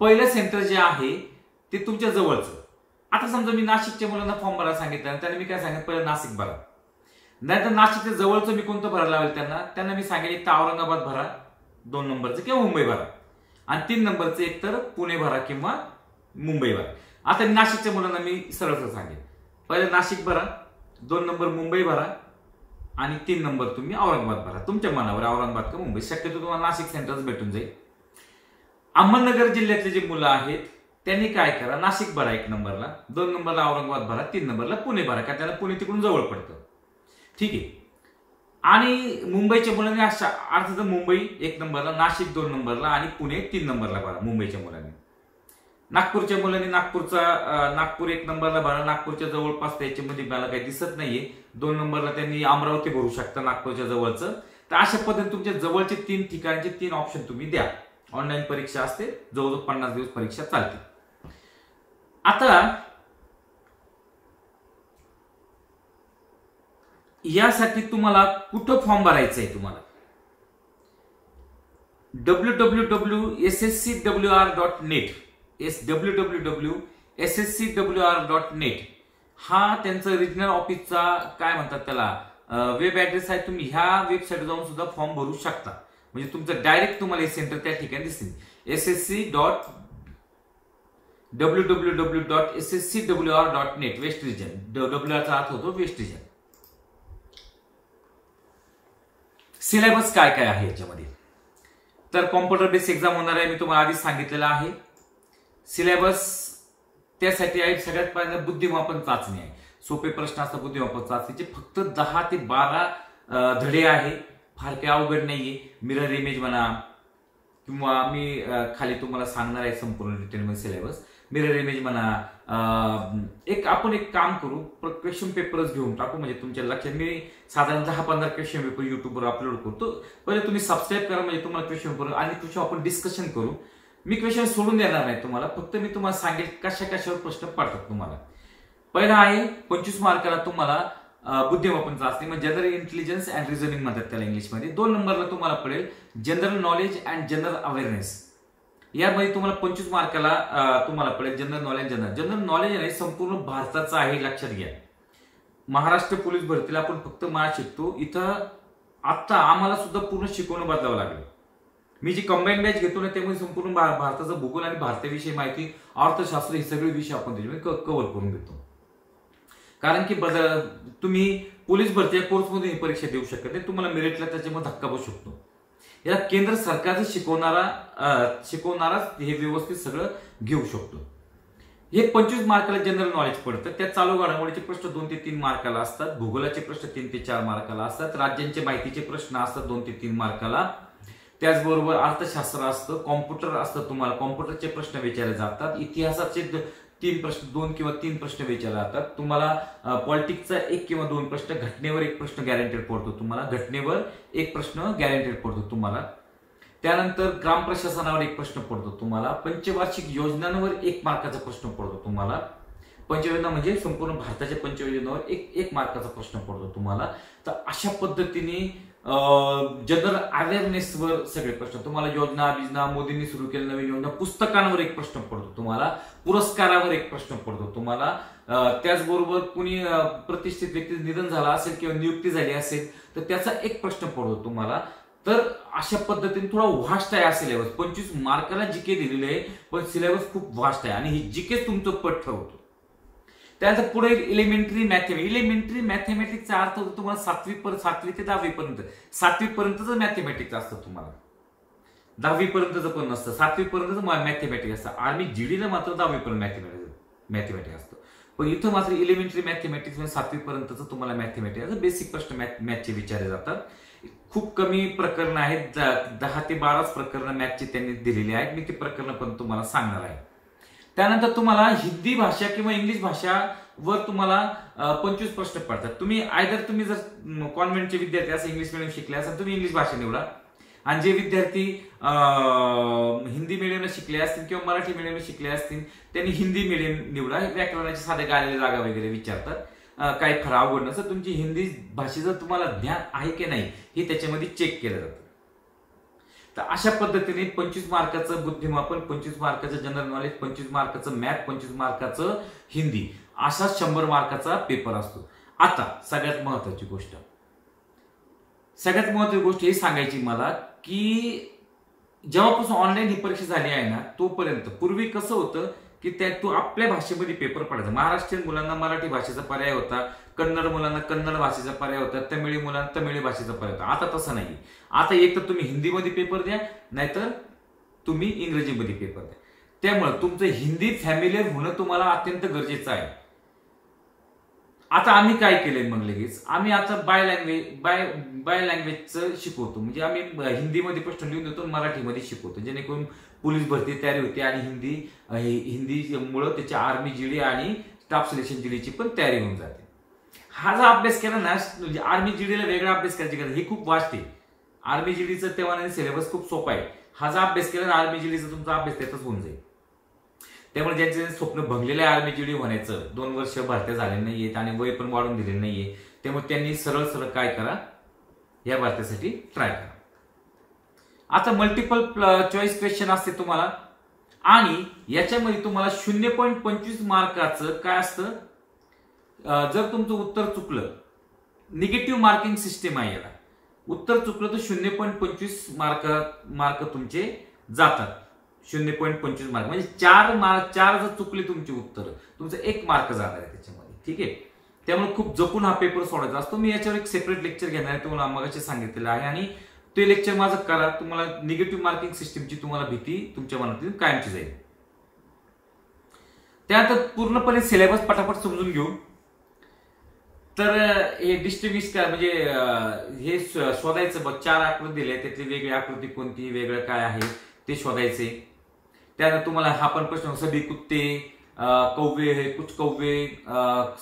पहिलं सेंटर जे आहे ते तुमच्या जवळचं. आता समजा मी नाशिकच्या मुलांना फॉर्म भरायला सांगितलं त्यांना मी काय सांगितलं? पहिलं नाशिक भरा. नाहीतर नाशिकच्या जवळचं मी कोणतं भरायला लावेल त्यांना? त्यांना मी सांगेल एक तर औरंगाबाद भरा दोन नंबरचं किंवा मुंबई भरा. आणि तीन नंबरचं एक तर पुणे भरा किंवा मुंबई भरा. आता नाशिकच्या मुलांना मी सरळ सरळ सांगेन. पहिलं नाशिक भरा दोन नंबर मुंबई भरा आणि तीन नंबर तुम्ही औरंगाबाद भरा. तुमच्या मनावर औरंगाबाद का मुंबई? शक्यतो तुम्हाला नाशिक सेंटरच भेटून जाईल. अहमदनगर जिल्ह्यातले जे मुलं आहेत त्यांनी काय करा? नाशिक भरा एक नंबरला. दोन नंबरला औरंगाबाद भरा तीन नंबरला पुणे भरा कारण त्याला पुणे तिकडून जवळ पडतं. ठीक आहे. आणि मुंबईच्या मुलांनी अशा अर्थात मुंबई एक नंबरला नाशिक दोन नंबरला आणि पुणे तीन नंबरला भरा मुंबईच्या मुलांनी. नागपूरच्या मुलांनी नागपूरचा नागपूर एक नंबरला भरा नागपूरच्या जवळपास त्याच्यामध्ये मला काही दिसत नाहीये. दोन नंबरला त्यांनी अमरावती भरू शकता नागपूरच्या जवळचं. तर अशा पद्धतीने तुमच्या जवळचे तीन ठिकाणचे तीन ऑप्शन तुम्ही द्या. ऑनलाईन परीक्षा असते. जवळजवळ पन्नास दिवस परीक्षा चालते. आता यासाठी तुम्हाला कुठं फॉर्म भरायचं आहे तुम्हाला? W W W S S C W R dot net S W W W S S C W R dot net हा त्यांचा रिजनल ऑफिसचा काय म्हणतात त्याला वेब ऍड्रेस आहे. तुम्ही ह्या वेबसाईट जाऊन सुद्धा फॉर्म भरू शकता. म्हणजे तुमचं डायरेक्ट तुम्हाला हे सेंटर त्या ठिकाणी दिसेल. S S C dot W W W dot S S C W R dot net west region W आरचा अर्थ होतो वेस्ट रिजन सिलेबस काय काय आहे याच्यामध्ये? तर कॉम्प्युटर बेस्ड एक्झाम होणार आहे मी तुम्हाला आधीच सांगितलेलं आहे. सिलेबस त्यासाठी आहे सगळ्यात पहिल्यांदा बुद्धिमापन चाचणी आहे. सोपे प्रश्न असतात बुद्धिमापन चाचणीचे. फक्त दहा ते बारा धडे आहे. फार काही अवघड नाहीये. मिरर इमेज म्हणा किंवा मी खाली तुम्हाला सांगणार आहे संपूर्ण डिटेलमध्ये सिलेबस मिरर इमेज म्हणा एक आपण एक काम करू क्वेश्चन पेपरच घेऊन टाकू म्हणजे तुमच्या लक्षात मी साधारण दहा पंधरा क्वेश्चन पेपर युट्यूबवर अपलोड करतो. पहिले तुम्ही सबस्क्राईब करा म्हणजे तुम्हाला क्वेश्चन पेपर आणि क्वेश्चन आपण डिस्कशन करू. मी क्वेश्चन सोडून देणार नाही तुम्हाला फक्त मी तुम्हाला सांगेल कशा कशावर प्रश्न पडतात तुम्हाला. पहिला आहे पंचवीस मार्काला तुम्हाला बुद्धिमापन चाचणी म्हणजे जनरल इंटेलिजन्स अँड रिझनिंग म्हणतात त्याला इंग्लिशमध्ये. दोन नंबरला तुम्हाला पडेल general knowledge and general awareness यामध्ये तुम्हाला पंचवीस मार्काला तुम्हाला पडेल general knowledge general general knowledge आहे संपूर्ण भारताचं आहे लक्षात घ्या. महाराष्ट्र पोलीस भरतीला आपण फक्त मला शिकतो. इथं आत्ता आम्हाला सुद्धा पूर्ण शिकवणं बदलावं लागलं. मी जी कंबाईन बॅच घेतो ना त्यामुळे संपूर्ण भारताचं भूगोल आणि भारताविषयी माहिती अर्थशास्त्र हे सगळे विषय आपण त्याच्यामध्ये कव्हर करून घेतो. कारण की बदल तुम्ही पोलीस भरती या कोर्समध्ये ही परीक्षा देऊ शकत नाही. तुम्हाला मेरिटला त्याच्यामध्ये धक्का बसू शकतो. याला केंद्र सरकारचं शिकवणारा शिकवणाराच हे व्यवस्थित सगळं घेऊ शकतो. हे पंचवीस मार्काला जनरल नॉलेज पडतं. त्या चालू घडामोडीचे प्रश्न दोन ते तीन मार्काला असतात. भूगोलाचे प्रश्न तीन ते चार मार्काला असतात. राज्यांचे माहितीचे प्रश्न असतात दोन ते तीन मार्काला. त्याचबरोबर अर्थशास्त्र असतं कॉम्प्युटर असतं तुम्हाला. कॉम्प्युटरचे प्रश्न विचारले जातात. इतिहासाचे तीन प्रश्न दोन किंवा तीन प्रश्न विचारले जातात. तुम्हाला पॉलिटिक्सचा एक किंवा दोन प्रश्न घटनेवर एक प्रश्न गॅरंटेड पडतो तुम्हाला. घटनेवर एक प्रश्न गॅरंटेड पडतो तुम्हाला. त्यानंतर ग्राम प्रशासनावर एक प्रश्न पडतो तुम्हाला. पंचवार्षिक योजनांवर एक मार्काचा प्रश्न पडतो तुम्हाला. पंचयोजना म्हणजे संपूर्ण भारताच्या पंचयोजनावर एक एक मार्काचा प्रश्न पडतो तुम्हाला. तर अशा पद्धतीने जनरल अवेअरनेसवर सगळे प्रश्न. तुम्हाला योजना बिजना मोदींनी सुरू केलेल्या नवीन योजना पुस्तकांवर एक प्रश्न पडतो तुम्हाला. पुरस्कारावर एक प्रश्न पडतो तुम्हाला. त्याचबरोबर कुणी प्रतिष्ठित व्यक्ती निधन झाला असेल किंवा नियुक्ती झाली असेल तर त्याचा एक प्रश्न पडतो तुम्हाला. तर अशा पद्धतीने थोडा व्हास्ट आहे हा सिलेबस पंचवीस मार्काला जीके दिलेले आहे पण सिलेबस खूप व्हास्ट आहे. आणि ही जीके तुमचं पट ठरवतो. त्यानंतर पुढे इलिमेंटरी मॅथेमॅटिक्स इलिमेंटरी मॅथेमॅटिक्सचा अर्थ होतो तुम्हाला सातवी पर्यंत सातवी ते दहावी पर्यंत. सातवी पर्यंतच मॅथेमॅटिक्स असतं तुम्हाला. दहावी पर्यंतच पण नसतं. सातवी पर्यंतच मॅथेमॅटिक्स असतं. आर्मी जीडीला मात्र दहावी पर्यंत मॅथेमॅटिक्स मॅथेमॅटिक्स असतं. पण इथं मात्र इलिमेंटरी मॅथेमॅटिक्स म्हणजे सातवी पर्यंतच तुम्हाला मॅथेमॅटिक्स बेसिक प्रश्न मॅथ मॅथचे विचारले जातात. खूप कमी प्रकरण आहेत. दहा ते बाराच प्रकरण मॅथचे त्यांनी दिलेली आहेत. मी ते प्रकरण पण तुम्हाला सांगणार आहे. त्यानंतर तुम्हाला हिंदी भाषा किंवा इंग्लिश भाषा वर तुम्हाला पंचवीस प्रश्न पडतात. तुम्ही आयदर तुम्ही जर कॉन्व्हेंटचे विद्यार्थी असं इंग्लिश मिडियम शिकले असाल तुम्ही इंग्लिश भाषा निवडा. आणि जे विद्यार्थी हिंदी मिडियमला शिकले असतील किंवा मराठी मिडियमला शिकले असतील त्यांनी हिंदी मिडियम निवडा. व्याकरणाचे साधे गालेले जागा वगैरे विचारतात. काही खरं आवड नसतं. तुमची हिंदी भाषेचं तुम्हाला ज्ञान आहे की नाही हे त्याच्यामध्ये चेक केलं जातं. तर अशा पद्धतीने पंचवीस मार्काचं बुद्धिमापन पंचवीस मार्काचं जनरल नॉलेज पंचवीस मार्काचं मॅथ पंचवीस मार्काचं हिंदी असा शंभर मार्काचा पेपर असतो. आता सगळ्यात महत्वाची गोष्ट. सगळ्यात महत्वाची गोष्ट हे सांगायची मला की जेव्हापासून ऑनलाईन ही परीक्षा झाली आहे ना तोपर्यंत पूर्वी कसं होतं की त्या तू आपल्या भाषेमध्ये पेपर पडायचा. महाराष्ट्रीयन मुलांना मराठी भाषेचा पर्याय होता कन्नड मुलांना कन्नड भाषेचा पर्याय होता तमिळी मुलांना तमिळी भाषेचा पर्याय होता. आता तसं नाही आता एक तर तुम्ही हिंदीमध्ये पेपर द्या नाहीतर तुम्ही इंग्रजीमध्ये पेपर द्या. त्यामुळे तुमचं हिंदी फॅमिलियर होणं तुम्हाला अत्यंत गरजेचं आहे. आता आम्ही काय केलंय मग लगेच? आम्ही आता बाय लँग्वेज बाय बाय लँग्वेजचं शिकवतो. म्हणजे आम्ही हिंदीमध्ये प्रश्न लिहून देतो मराठीमध्ये शिकवतो. जेणेकरून पोलीस भरती तयारी होते आणि हिंदी हिंदीमुळं त्याची आर्मी जीडी आणि स्टाफ सिलेक्शन जीडीची पण तयारी होऊन जाते. हा जो अभ्यास केला ना म्हणजे आर्मी जीडीला वेगळा अभ्यास करायची गरज ही खूप वाचते आर्मी जीडीचं तेव्हा सिलेबस खूप सोपा आहे. हा जो अभ्यास केला ना आर्मी जीडीचा तुमचा अभ्यास त्यातच होऊन जाईल. त्यामुळे ज्यांचे स्वप्न भंगलेले आर्मी जीडी होण्याचं दोन वर्ष भरत्या झाले नाहीयेत आणि वय पण वाढून दिले नाहीये त्यामुळे त्यांनी सरळ सरळ काय करा या भरत्यासाठी ट्राय करा. आता मल्टिपल चॉईस क्वेश्चन असते तुम्हाला. आणि याच्यामध्ये तुम्हाला शून्य पॉईंट पंचवीस मार्काचं काय असतं? Uh, जर तुमचं उत्तर चुकलं निगेटिव्ह मार्किंग सिस्टीम आहे याला. उत्तर चुकलं तर शून्य पॉईंट पंचवीस मार्क मार्क तुमचे जातात. शून्य पॉईंट पंचवीस मार्क. म्हणजे चार मार्क चार जर चुकले तुमचे उत्तर तुमचं एक मार्क जाणार आहे त्याच्यामध्ये. ठीक आहे? त्यामुळे खूप जपून हा पेपर सोडायचा असतो. मी याच्यावर एक सेपरेट लेक्चर घेणार आहे तुम्हाला मगाशी सांगितलेलं आहे. आणि ते लेक्चर माझं करा. तुम्हाला निगेटिव्ह मार्किंग सिस्टीमची तुम्हाला भीती तुमच्या मनातील कायमची जाईल. त्यानंतर पूर्णपणे सिलेबस पटापट समजून घेऊ. तर हे डिस्ट्रीब्युश म्हणजे हे शोधायचं बघ. चार आकृती दिले त्यातली वेगळी आकृती कोणती? वेगळं काय आहे? ते शोधायचे. त्यानंतर तुम्हाला हा पण प्रश्न सभी कुत्ते कौवे है कुछ कौवे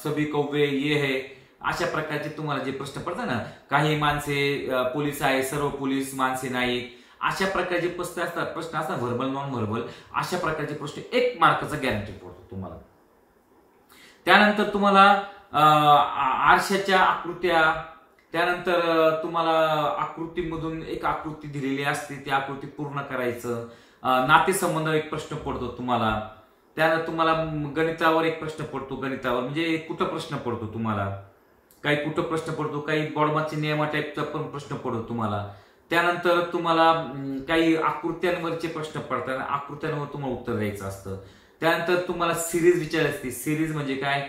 सभी कौवे ये है. अशा प्रकारचे तुम्हाला जे प्रश्न पडतात ना काही माणसे पोलीस आहे सर्व पोलीस माणसे नाही अशा प्रकारचे प्रश्न असतात प्रश्न असतात व्हर्बल नॉन व्हर्बल अशा प्रकारचे प्रश्न एक मार्काचा गॅरंटी पडतो तुम्हाला. त्यानंतर तुम्हाला आरशाच्या आकृत्या त्यानंतर तुम्हाला आकृतीमधून एक आकृती दिलेली असते ती आकृती पूर्ण करायचं. नातेसंबंध एक प्रश्न पडतो तुम्हाला. त्यानंतर तुम्हाला गणितावर एक प्रश्न पडतो गणितावर. म्हणजे कुठं प्रश्न पडतो तुम्हाला? काही कुठं प्रश्न पडतो काही बॉडमाचे नियमा टाईपचा पण प्रश्न पडतो तुम्हाला. त्यानंतर तुम्हाला काही आकृत्यांवरचे प्रश्न पडतात आकृत्यांवर तुम्हाला उत्तर द्यायचं असतं. त्यानंतर तुम्हाला सिरीज विचारली असते. सिरीज म्हणजे काय?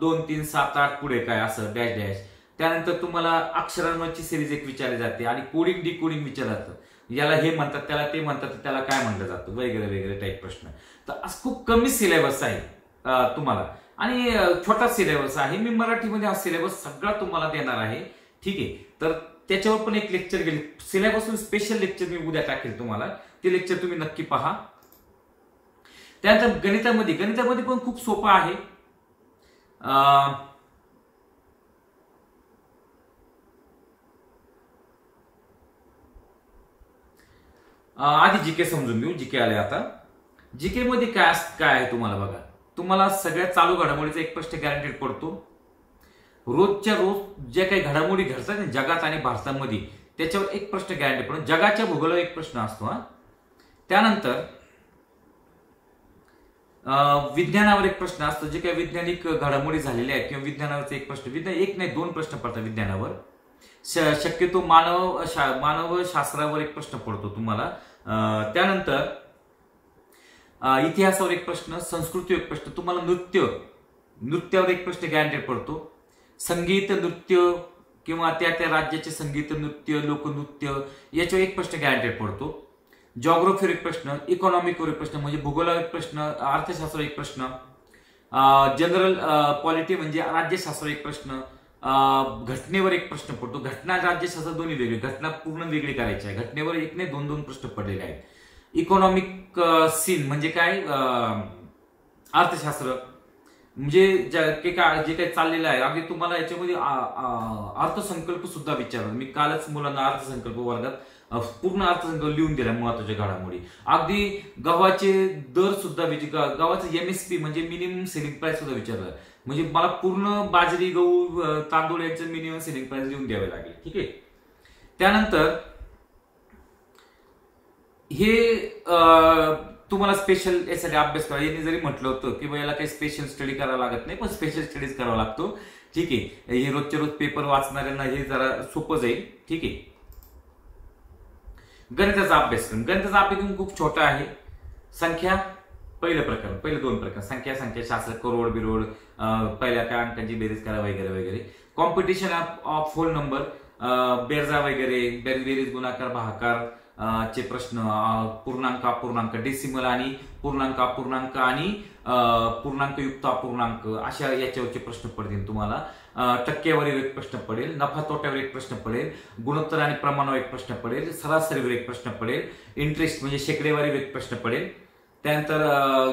दोन तीन सात आठ पुढे काय? असं डॅश डॅश त्यानंतर तुम्हाला अक्षरांवरची सिरीज एक विचारली जाते आणि कोडिंग डी कोडिंग विचारलं जातं. याला हे म्हणतात त्याला ते म्हणतात त्याला काय म्हणलं जातं? वगैरे वगैरे टाईप प्रश्न. तर असं खूप कमी सिलेबस आहे तुम्हाला. आणि छोटा सिलेबस आहे. मी मराठीमध्ये हा सिलेबस सगळा तुम्हाला देणार आहे. ठीक आहे? तर त्याच्यावर पण एक लेक्चर गेले. सिलेबस स्पेशल लेक्चर मी उद्या टाकेल तुम्हाला. ते लेक्चर तुम्ही नक्की पहा. त्यानंतर गणितामध्ये. गणितामध्ये पण खूप सोपं आहे. आधी जीके समजून घेऊ. जीके आले आता. जीके मध्ये काय अस- काय आहे तुम्हाला बघा? तुम्हाला सगळ्या चालू घडामोडीचा एक प्रश्न गॅरंटेड पडतो. रोजच्या रोज जे काही घडामोडी घडतात ना जगात आणि भारतामध्ये त्याच्यावर एक प्रश्न गॅरंटी पडतो. जगाच्या भूगोलावर एक प्रश्न असतो हा. त्यानंतर विज्ञानावर एक प्रश्न असतो. जे काही वैज्ञानिक घडामोडी झालेल्या आहेत किंवा विज्ञानावरचे एक प्रश्न विज्ञान एक नाही दोन प्रश्न पडतात विज्ञानावर. श- शक्यतो मानव शा- मानव शास्त्रावर एक प्रश्न पडतो तुम्हाला. त्यानंतर इतिहासावर एक प्रश्न संस्कृतीवर एक प्रश्न. तुम्हाला नृत्य नृत्यावर एक प्रश्न गॅरंटेड पडतो. संगीत नृत्य किंवा त्या त्या राज्याचे संगीत नृत्य लोकनृत्य याच्यावर एक प्रश्न गॅरंटेड पडतो. जॉग्रफीवर एक प्रश्न इकॉनॉमिकवर एक प्रश्न म्हणजे भूगोलावर एक प्रश्न अर्थशास्त्र एक प्रश्न. जनरल पॉलिटी म्हणजे राज्यशास्त्र एक प्रश्न घटनेवर एक प्रश्न पडतो. घटना राज्यशास्त्र दोन्ही वेगळी घटना पूर्ण वेगळी करायची आहे. घटनेवर एक नाही दोन दोन प्रश्न पडलेले आहेत. इकॉनॉमिक सीन म्हणजे काय अर्थशास्त्र. म्हणजे ज्या- काय जे काही चाललेलं आहे अगदी तुम्हाला याच्यामध्ये अर्थसंकल्प सुद्धा विचारला मी कालच मुलांना अर्थसंकल्प वर्गात पूर्ण अर्थसंकल्प लिहून दिला महत्त्वाच्या घडामोडी. अगदी गव्हाचे दर सुद्धा विच- एम गव्हाचं एमएसपी म्हणजे मिनिमम सेलिंग प्राइस सुद्धा विचारलं. म्हणजे मला पूर्ण बाजरी गहू तांदूळ याचं मिनिमम सेलिंग प्राइस लिहून द्यावे लागेल. ठीक आहे? त्यानंतर हे तुम्हाला स्पेशल यासाठी अभ्यास करा. यांनी जरी म्हटलं होतं की याला काही स्पेशल स्टडी करावा लागत नाही पण स्पेशल स्टडीज करावा लागतो. ठीक आहे. हे रोजच्या रोज पेपर वाचणाऱ्यांना हे जरा सोपं जाईल. ठीक आहे. गणिताचा अभ्यासक्रम गणिताचा अभ्यासक्रम खूप छोटा आहे. संख्या पहिलं प्रकरण पहिले दोन प्रकार संख्या संख्या शास्त्र करोड बिरोड पहिल्या काय अंकांची बेरीज करा वगैरे वगैरे. कॉम्पिटिशन ऑफ होल नंबर बेरजा वगैरे बेरीज बेरीज गुणाकार भाकार चे प्रश्न पूर्णांक अपूर्णांक डेसिमल आणि पूर्णांक अपूर्णांक आणि पूर्णांक युक्त अपूर्णांक अशा याच्यावरचे प्रश्न पडतील तुम्हाला. अं, टक्केवारीवर एक प्रश्न पडेल नफा तोट्यावर एक प्रश्न पडेल गुणोत्तर आणि प्रमाणावर एक प्रश्न पडेल सरासरीवर एक प्रश्न पडेल इंटरेस्ट म्हणजे शेकडेवारीवर एक प्रश्न पडेल. त्यानंतर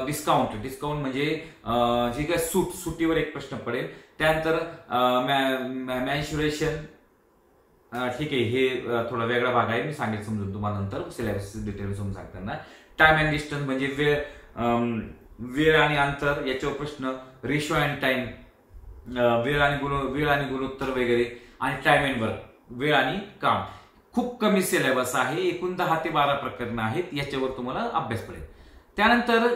डिस्काउंट डिस्काउंट म्हणजे जी जे काय सूट सुटीवर एक प्रश्न पडेल. त्यानंतर मॅन्शुरेशन ठीक आहे हे थोडा वेगळा भाग आहे मी सांगेल समजून तुम्हाला नंतर. सिलेबस डिटेल समजून सांगताना. टाइम अँड डिस्टन्स म्हणजे वेळ वेळ आणि अंतर याच्यावर प्रश्न. रेशो अँड टाइम वेळ आणि गुण वेळ आणि गुणोत्तर वगैरे आणि टाइम अँड वर्क वेळ आणि काम. खूप कमी सिलेबस आहे एकूण दहा ते बारा प्रकरणं आहेत याच्यावर तुम्हाला अभ्यास पडेल. त्यानंतर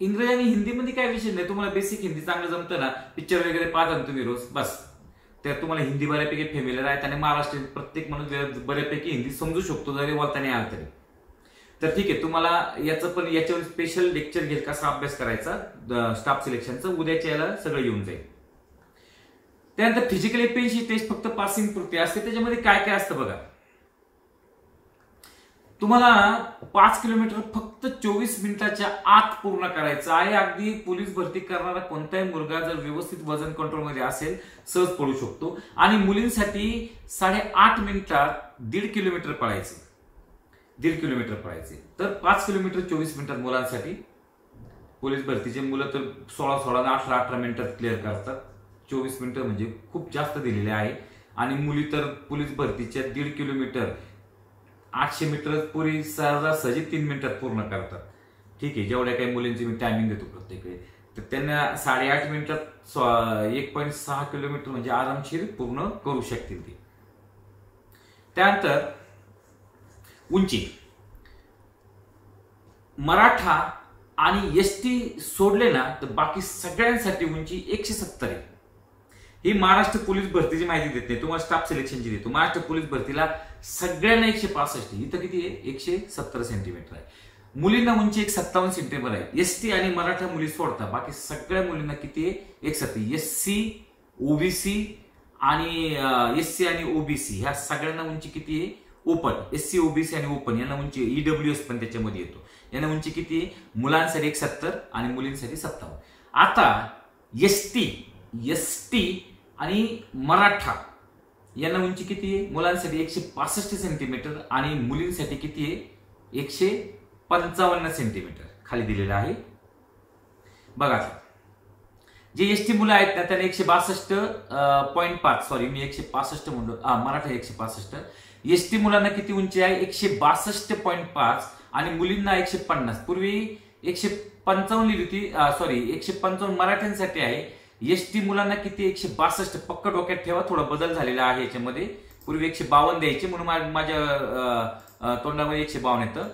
इंग्रजी आणि हिंदीमध्ये काय विषय नाही तुम्हाला बेसिक हिंदी चांगलं जमतं ना पिक्चर वगैरे पाहता तुम्ही रोज बस. त्यात तुम्हाला हिंदी बऱ्यापैकी फेमिलर आहे आणि महाराष्ट्रीयन प्रत्येक माणूस बऱ्यापैकी हिंदी समजू शकतो जरी बोलता नाही आलं तरी. तर ठीक आहे तुम्हाला याचं पण याच्यावर स्पेशल लेक्चर घेईल कसा अभ्यास करायचा. स्टाफ सिलेक्शनचं उद्याच्या याला सगळं येऊन जाईल. त्यानंतर फिजिकल एफिशियन्सी टेस्ट फक्त पासिंग पुरती असते. त्याच्यामध्ये काय काय असतं बघा. तुम्हाला पाच किलोमीटर फक्त चोवीस मिनिटाच्या आत पूर्ण करायचं आहे. अगदी पोलीस भरती करणारा कोणताही मुलगा जर व्यवस्थित वजन कंट्रोलमध्ये असेल सहज पडू शकतो. आणि मुलींसाठी साडेआठ मिनिटात दीड किलोमीटर पळायचे. दीड किलोमीटर पळायचे. तर पाच किलोमीटर चोवीस मिनिटात मुलांसाठी. पोलीस भरतीचे मुलं तर सोळा सोळा अठरा अठरा मिनिटात क्लिअर करतात. चोवीस मिनिटं म्हणजे खूप जास्त दिलेले आहे. आणि मुली तर पोलीस भरतीच्या दीड किलोमीटर आठशे मीटर पुरी सहजासहजी तीन मिनिटात पूर्ण करतात. ठीक आहे जेवढ्या काही मुलींची मी टायमिंग देतो प्रत्येक वेळी. तर त्यांना साडेआठ मिनिटात एक पॉईंट सहा किलोमीटर म्हणजे आरामशीर पूर्ण करू शकतील ते. त्यानंतर उंची. मराठा आणि एस टी सोडले ना तर बाकी सगळ्यांसाठी उंची एकशे सत्तर आहे. ही महाराष्ट्र पोलीस भरतीची माहिती देते तुम्हाला स्टाफ सिलेक्शनची देतो. महाराष्ट्र पोलीस भरतीला सगळ्यांना एकशे पासष्ट इथं किती आहे? एकशे सत्तर सेंटीमीटर आहे. मुलींना उंची एक सत्तावन्न सेंटीमीटर आहे. एस टी आणि मराठा मुली सोडता. बाकी सगळ्या मुलींना किती आहे? एक सत्तर एस सी ओबीसी आणि एस सी आणि ओबीसी ह्या सगळ्यांना उंची किती आहे? ओपन. एस सी ओबीसी आणि ओपन. यांना उंची ईडब्ल्यू एस पण त्याच्यामध्ये येतो. यांना उंची किती आहे? मुलांसाठी एक सत्तर आणि मुलींसाठी सत्तावन्न. आता एस टी एस टी आणि मराठा यांना उंची किती आहे? मुलांसाठी एकशे पासष्ट सेंटीमीटर आणि मुलींसाठी किती आहे? एकशे पंचावन्न सेंटीमीटर खाली दिलेलं आहे. बघा. जे एस टी मुलं आहेत ना त्यांना एकशे बासष्ट पॉईंट पाच. सॉरी मी एकशे पासष्ट म्हणलो. मराठा एकशे पासष्ट. एस टी मुलांना किती उंची आहे? एकशे बासष्ट पॉईंट पाच आणि मुलींना एकशे पन्नास. पूर्वी एकशे पंचावन्न लिहिली होती सॉरी एकशे पंचावन्न मराठ्यांसाठी आहे. एस टी मुलांना किती एकशे बासष्ट पक्क डोक्यात ठेवा थोडा बदल झालेला आहे याच्यामध्ये. पूर्वी एकशे बावन्न द्यायचे म्हणून माझ्या तोंडामध्ये एकशे बावन्न येतं.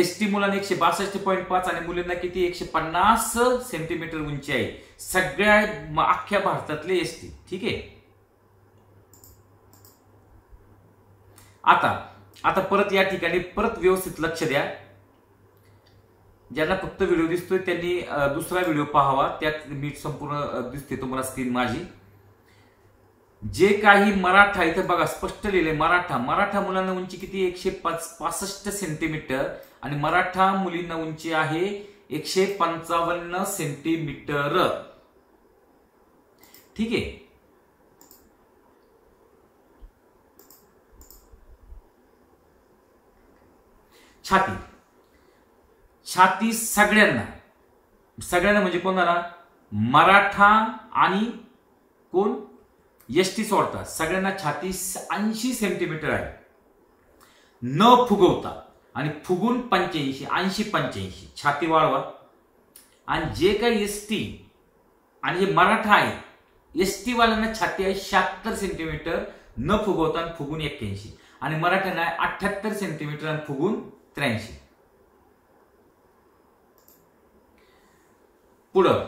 एस टी मुलांना एकशे बासष्ट पॉईंट पाच आणि मुलींना किती? एकशे पन्नास सेंटीमीटर उंची आहे. सगळ्या अख्ख्या भारतातले एस टी ठीक आहे? आता आता परत या ठिकाणी परत व्यवस्थित लक्ष द्या. ज्यांना फक्त व्हिडिओ दिसतोय त्यांनी दुसरा व्हिडिओ पाहावा. त्यात मी संपूर्ण दिसते तुम्हाला स्क्रीन माझी. जे काही मराठा इथं बघा स्पष्ट लिहिले मराठा. मराठा मुलांना उंची किती? एकशे पाच पासष्ट सेंटीमीटर आणि मराठा मुलींना उंची आहे एकशे पंचावन्न सेंटीमीटर ठीक आहे? छाती. छाती सगळ्यांना. सगळ्यांना म्हणजे कोणाला? मराठा आणि कोण? एस टी सोडतात सगळ्यांना छाती ऐंशी सेंटीमीटर आहे. न फुगवता. आणि फुगून पंच्याऐंशी ऐंशी पंच्याऐंशी. छाती वाळवा आणि जे काही एस टी आणि जे मराठा आहे एस टीवाल्यांना छाती आहे शहात्तर सेंटीमीटर न फुगवता आणि फुगून एक्क्याऐंशी. आणि मराठ्यांना अठ्ठ्याहत्तर सेंटीमीटर आणि फुगून त्र्याऐंशी. पुढं.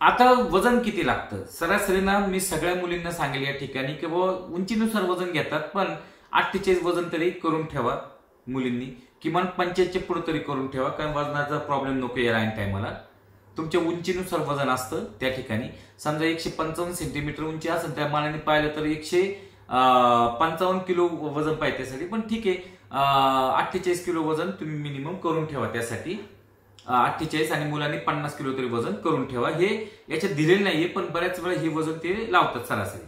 आता वजन किती लागतं? सरासरीनं मी सगळ्या मुलींना सांगेल या ठिकाणी की बाबा उंचीनुसार वजन घेतात पण अठ्ठेचाळीस वजन तरी करून ठेवा मुलींनी. किमान पंच्याच्या पुढे तरी करून ठेवा कारण वजनाचा प्रॉब्लेम नको या लाईन टायमाला तुमच्या उंचीनुसार वजन असतं त्या ठिकाणी. समजा एकशे पंचावन्न सेंटीमीटर उंची असेल त्या मानाने पाहिलं तर एकशे पंचावन्न किलो वजन पाहिजे त्यासाठी. पण ठीक आहे अठ्ठेचाळीस किलो वजन तुम्ही मिनिमम करून ठेवा त्यासाठी. अठ्ठेचाळीस आणि मुलांनी पन्नास किलो तरी वजन करून ठेवा. हे याच्यात दिलेलं नाहीये पण बऱ्याच वेळा हे वजन ते लावतात सरासरी.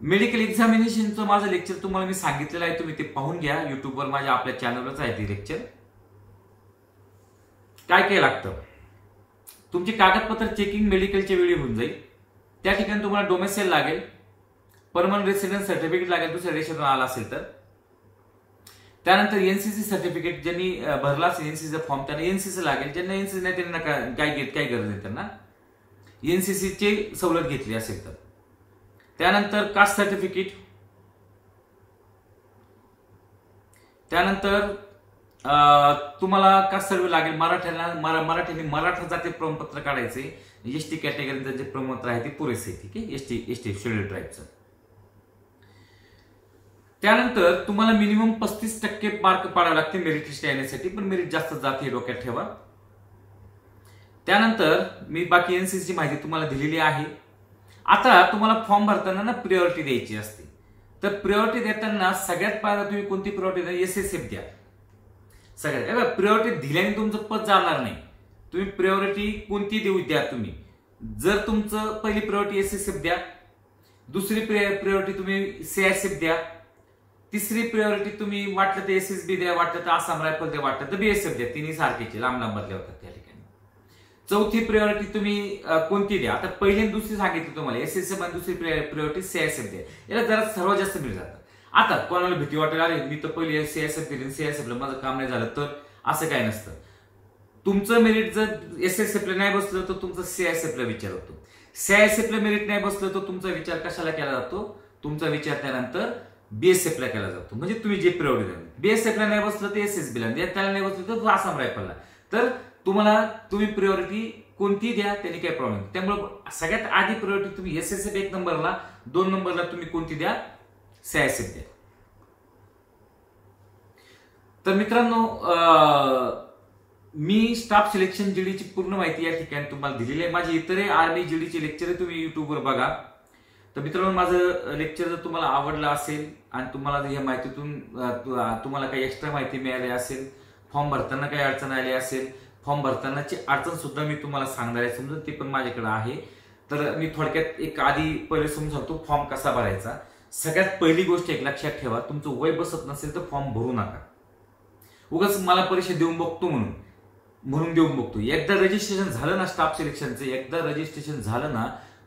मेडिकल एक्झामिनेशनचं माझं लेक्चर तुम्हाला मी सांगितलेलं आहे तुम्ही ते पाहून घ्या. युट्यूबवर माझ्या आपल्या चॅनलवरच आहे ते लेक्चर काय काय लागतं? तुमची कागदपत्र चेकिंग मेडिकलच्या वेळी होऊन जाईल. त्या ठिकाणी तुम्हाला डोमेसेल लागेल. परमनंट रेसिडेंट सर्टिफिकेट लागेल दुसऱ्या रेशन आला असेल तर. त्यानंतर एनसीसी सर्टिफिकेट ज्यांनी भरला असेल एनसीसीचा फॉर्म त्यांना एनसीसी लागेल. ज्यांना एनसीसी नाही त्यांना काय घेत काय गरज आहे त्यांना? एनसीसीचे सवलत घेतली असेल तर. त्यानंतर कास्ट सर्टिफिकेट त्यानंतर तुम्हाला कास्ट सर्वे लागेल. मराठ्यांना मराठ्यांनी मराठा जाती प्रमाणपत्र काढायचे. एस टी कॅटेगरीचं जे प्रमाणपत्र आहे ते पुरेसे ठीक आहे? S T S T schedule ट्राईबचं त्यानंतर तुम्हाला मिनिमम पस्तीस टक्के मार्क पाडावे लागते मेरिट लिस्ट येण्यासाठी पण मेरिट जास्त जाते डोक्यात ठेवा. त्यानंतर मी बाकी एनसीसीची माहिती तुम्हाला दिलेली आहे. आता तुम्हाला फॉर्म भरताना ना प्रिओरिटी द्यायची असते. तर प्रिओरिटी देताना सगळ्यात पहिला तुम्ही कोणती प्रिओरिटी द्या एस एस एफ द्या. सगळ्यात प्रिओरिटी दिल्याने तुमचं पद जाणार नाही. तुम्ही प्रिओरिटी कोणती देऊ द्या तुम्ही? जर तुमचं पहिली प्रिओरिटी एस एस एफ द्या. दुसरी प्रिओरिटी तुम्ही सीआयएसएफ द्या. तिसरी प्रायोरिटी तुम्ही वाटलं तर एस एस बी द्या वाटलं तर आसाम रायफल द्या वाटलं तर बीएसएफ द्या. तिन्ही सारखीचे लांब लांबातल्या होतात त्या ठिकाणी. चौथी प्रायोरिटी तुम्ही कोणती द्या? आता पहिली दुसरी सांगितली तुम्हाला. एस एस एफ आणि दुसरी प्रायोरिटी सीएसएफ द्या. याला जरा सर्वात जास्त मिळत जातं आता कोणाला भीती वाटेल अरे मी तर पहिली सीएसएफ दिली सीएसएफला माझं काम नाही झालं तर असं काय नसतं. तुमचं मेरिट जर एस एस एफला नाही बसलं तर तुमचं सीआयएसएफला विचार होतो. सीआयएसएफला मेरिट नाही बसलं तर तुमचा विचार कशाला केला जातो? तुमचा विचार त्यानंतर बीएसएफला केला जातो. म्हणजे तुम्ही जे प्रायोरिटी द्या बीएसएफला नाही बसलं तर एस एस बीला त्याला नाही बसलं तर आसाम रायफलला तर तुम्हाला तुम्ही प्रायोरिटी कोणती द्या त्याने काही प्रॉब्लेम त्यामुळे सगळ्यात आधी प्रायोरिटी तुम्ही एस एस एफ एक नंबरला दोन नंबरला तुम्ही कोणती द्या? सीआयएसएफ द्या. तर मित्रांनो मी स्टाफ सिलेक्शन जीडीची पूर्ण माहिती या ठिकाणी तुम्हाला दिलेली आहे. माझी इतरही आर्मी जीडीचे लेक्चर तुम्ही युट्यूबवर बघा. तर मित्रांनो माझं लेक्चर जर तुम्हाला आवडलं असेल आणि तुम्हाला या माहितीतून तुम्हाला काही एक्स्ट्रा माहिती मिळाली असेल फॉर्म भरताना काही अडचण आली असेल फॉर्म भरतानाची अडचण सुद्धा मी तुम्हाला सांगणार आहे. समजून ती पण माझ्याकडे आहे. तर मी थोडक्यात एक आधी पहिले समजवतो फॉर्म कसा भरायचा. सगळ्यात पहिली गोष्ट एक लक्षात ठेवा तुमचं वय बसत नसेल तर फॉर्म भरू नका. उगाच मला परीक्षा देऊन बघतो म्हणून. म्हणून देऊन बघतो. एकदा रजिस्ट्रेशन झालं ना स्टाफ सिलेक्शनचं एकदा रजिस्ट्रेशन झालं ना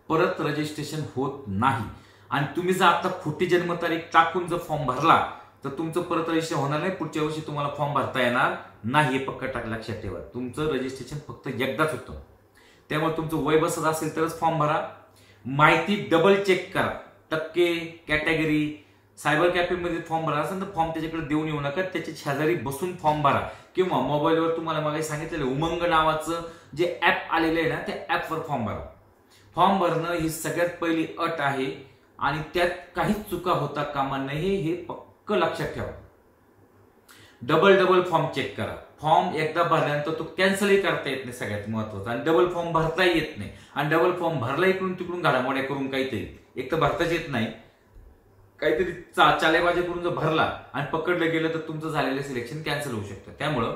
परत रजिस्ट्रेशन होत नाही. आणि तुम्ही जर आता खोटी जन्मतारीख टाकून जर फॉर्म भरला तर तुमचं परत रजिस्ट्रेशन होणार नाही. पुढच्या वर्षी तुम्हाला फॉर्म भरता येणार नाही हे पक्क टाक लक्षात ठेवा. तुमचं रजिस्ट्रेशन फक्त एकदाच होतं त्यामुळे तुमचं वय बसत असेल तरच फॉर्म भरा. माहिती डबल चेक करा. टक्के कॅटेगरी सायबर कॅफेमध्ये फॉर्म भरा असेल तर फॉर्म त्याच्याकडे देऊन येऊ नका. त्याच्या शेजारी बसून फॉर्म भरा. किंवा मोबाईलवर तुम्हाला मला सांगितलेलं उमंग नावाचं जे ऍप आलेलं आहे ना त्या ऍपवर फॉर्म भरा. फॉर्म भरणं ही सगळ्यात पहिली अट आहे. आणि त्यात काहीच चुका होता कामा नये हे पक्क लक्षात ठेवा. डबल डबल फॉर्म चेक करा. फॉर्म एकदा भरल्यानंतर तो कॅन्सलही करता येत नाही सगळ्यात महत्त्वाचा. आणि डबल फॉर्म भरताही येत नाही. आणि डबल फॉर्म भरला इकडून तिकडून घडामोड्या करून काहीतरी. एक तर भरताच येत नाही. काहीतरी चा चालेबाजी करून जर भरला आणि पकडलं गेलं तर तुमचं झालेलं सिलेक्शन कॅन्सल होऊ शकतं. त्यामुळं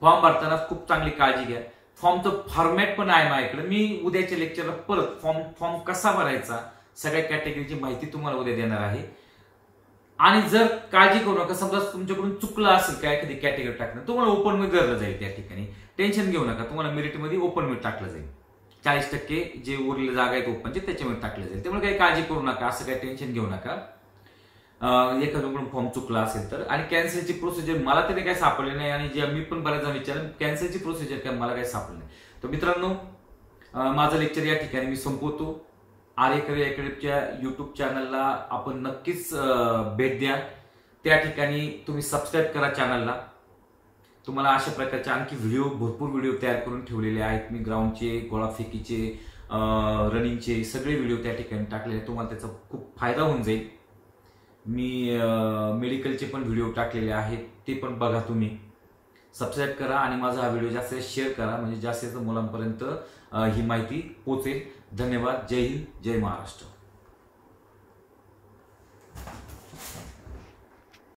फॉर्म भरताना खूप चांगली काळजी घ्या. फॉर्मचं फॉर्मॅट पण आहे माझ्याकडे. मी उद्याच्या लेक्चरला परत फॉर्म फॉर्म कसा भरायचा सगळ्या कॅटेगरीची माहिती तुम्हाला उद्या देणार आहे. आणि जर काळजी करू नका समजा तुमच्याकडून चुकलं असेल काय एखादी कॅटेगरी टाकणं तुम्हाला ओपन मी धरलं जाईल त्या ठिकाणी. टेन्शन घेऊ नका तुम्हाला मेरिटमध्ये ओपन मी टाकलं जाईल. चाळीस टक्के जे उरलेले जागा आहेत ओपनचे त्याच्यामध्ये टाकलं जाईल. त्यामुळे काही काळजी करू नका असं काही टेन्शन घेऊ नका. एखाद्याकडून फॉर्म चुकला असेल तर. आणि कॅन्सलची प्रोसिजर मला तरी काही सापडले नाही आणि जे मी पण बऱ्याच विचार कॅन्सलची प्रोसिजर काय? मला काही सापडली नाही. तर मित्रांनो माझं लेक्चर या ठिकाणी मी संपवतो. आर्यकर अकॅडमीच्या युट्यूब चॅनलला आपण नक्कीच भेट द्या. त्या ठिकाणी तुम्ही सबस्क्राईब करा चॅनलला तुम्हाला अशा प्रकारचे आणखी व्हिडिओ भरपूर व्हिडिओ तयार करून ठेवलेले आहेत. मी ग्राउंडचे गोळाफेकीचे रनिंगचे सगळे व्हिडिओ त्या ठिकाणी टाकलेले तुम्हाला त्याचा खूप फायदा होऊन जाईल. मी मेडिकलचे पण व्हिडिओ टाकलेले आहेत. ते पण बघा तुम्ही. सबस्क्राईब करा आणि माझा हा व्हिडिओ जास्त शेअर करा. म्हणजे जास्तीत मुलांपर्यंत ही माहिती पोचेल धन्यवाद. जय हिंद जय महाराष्ट्र.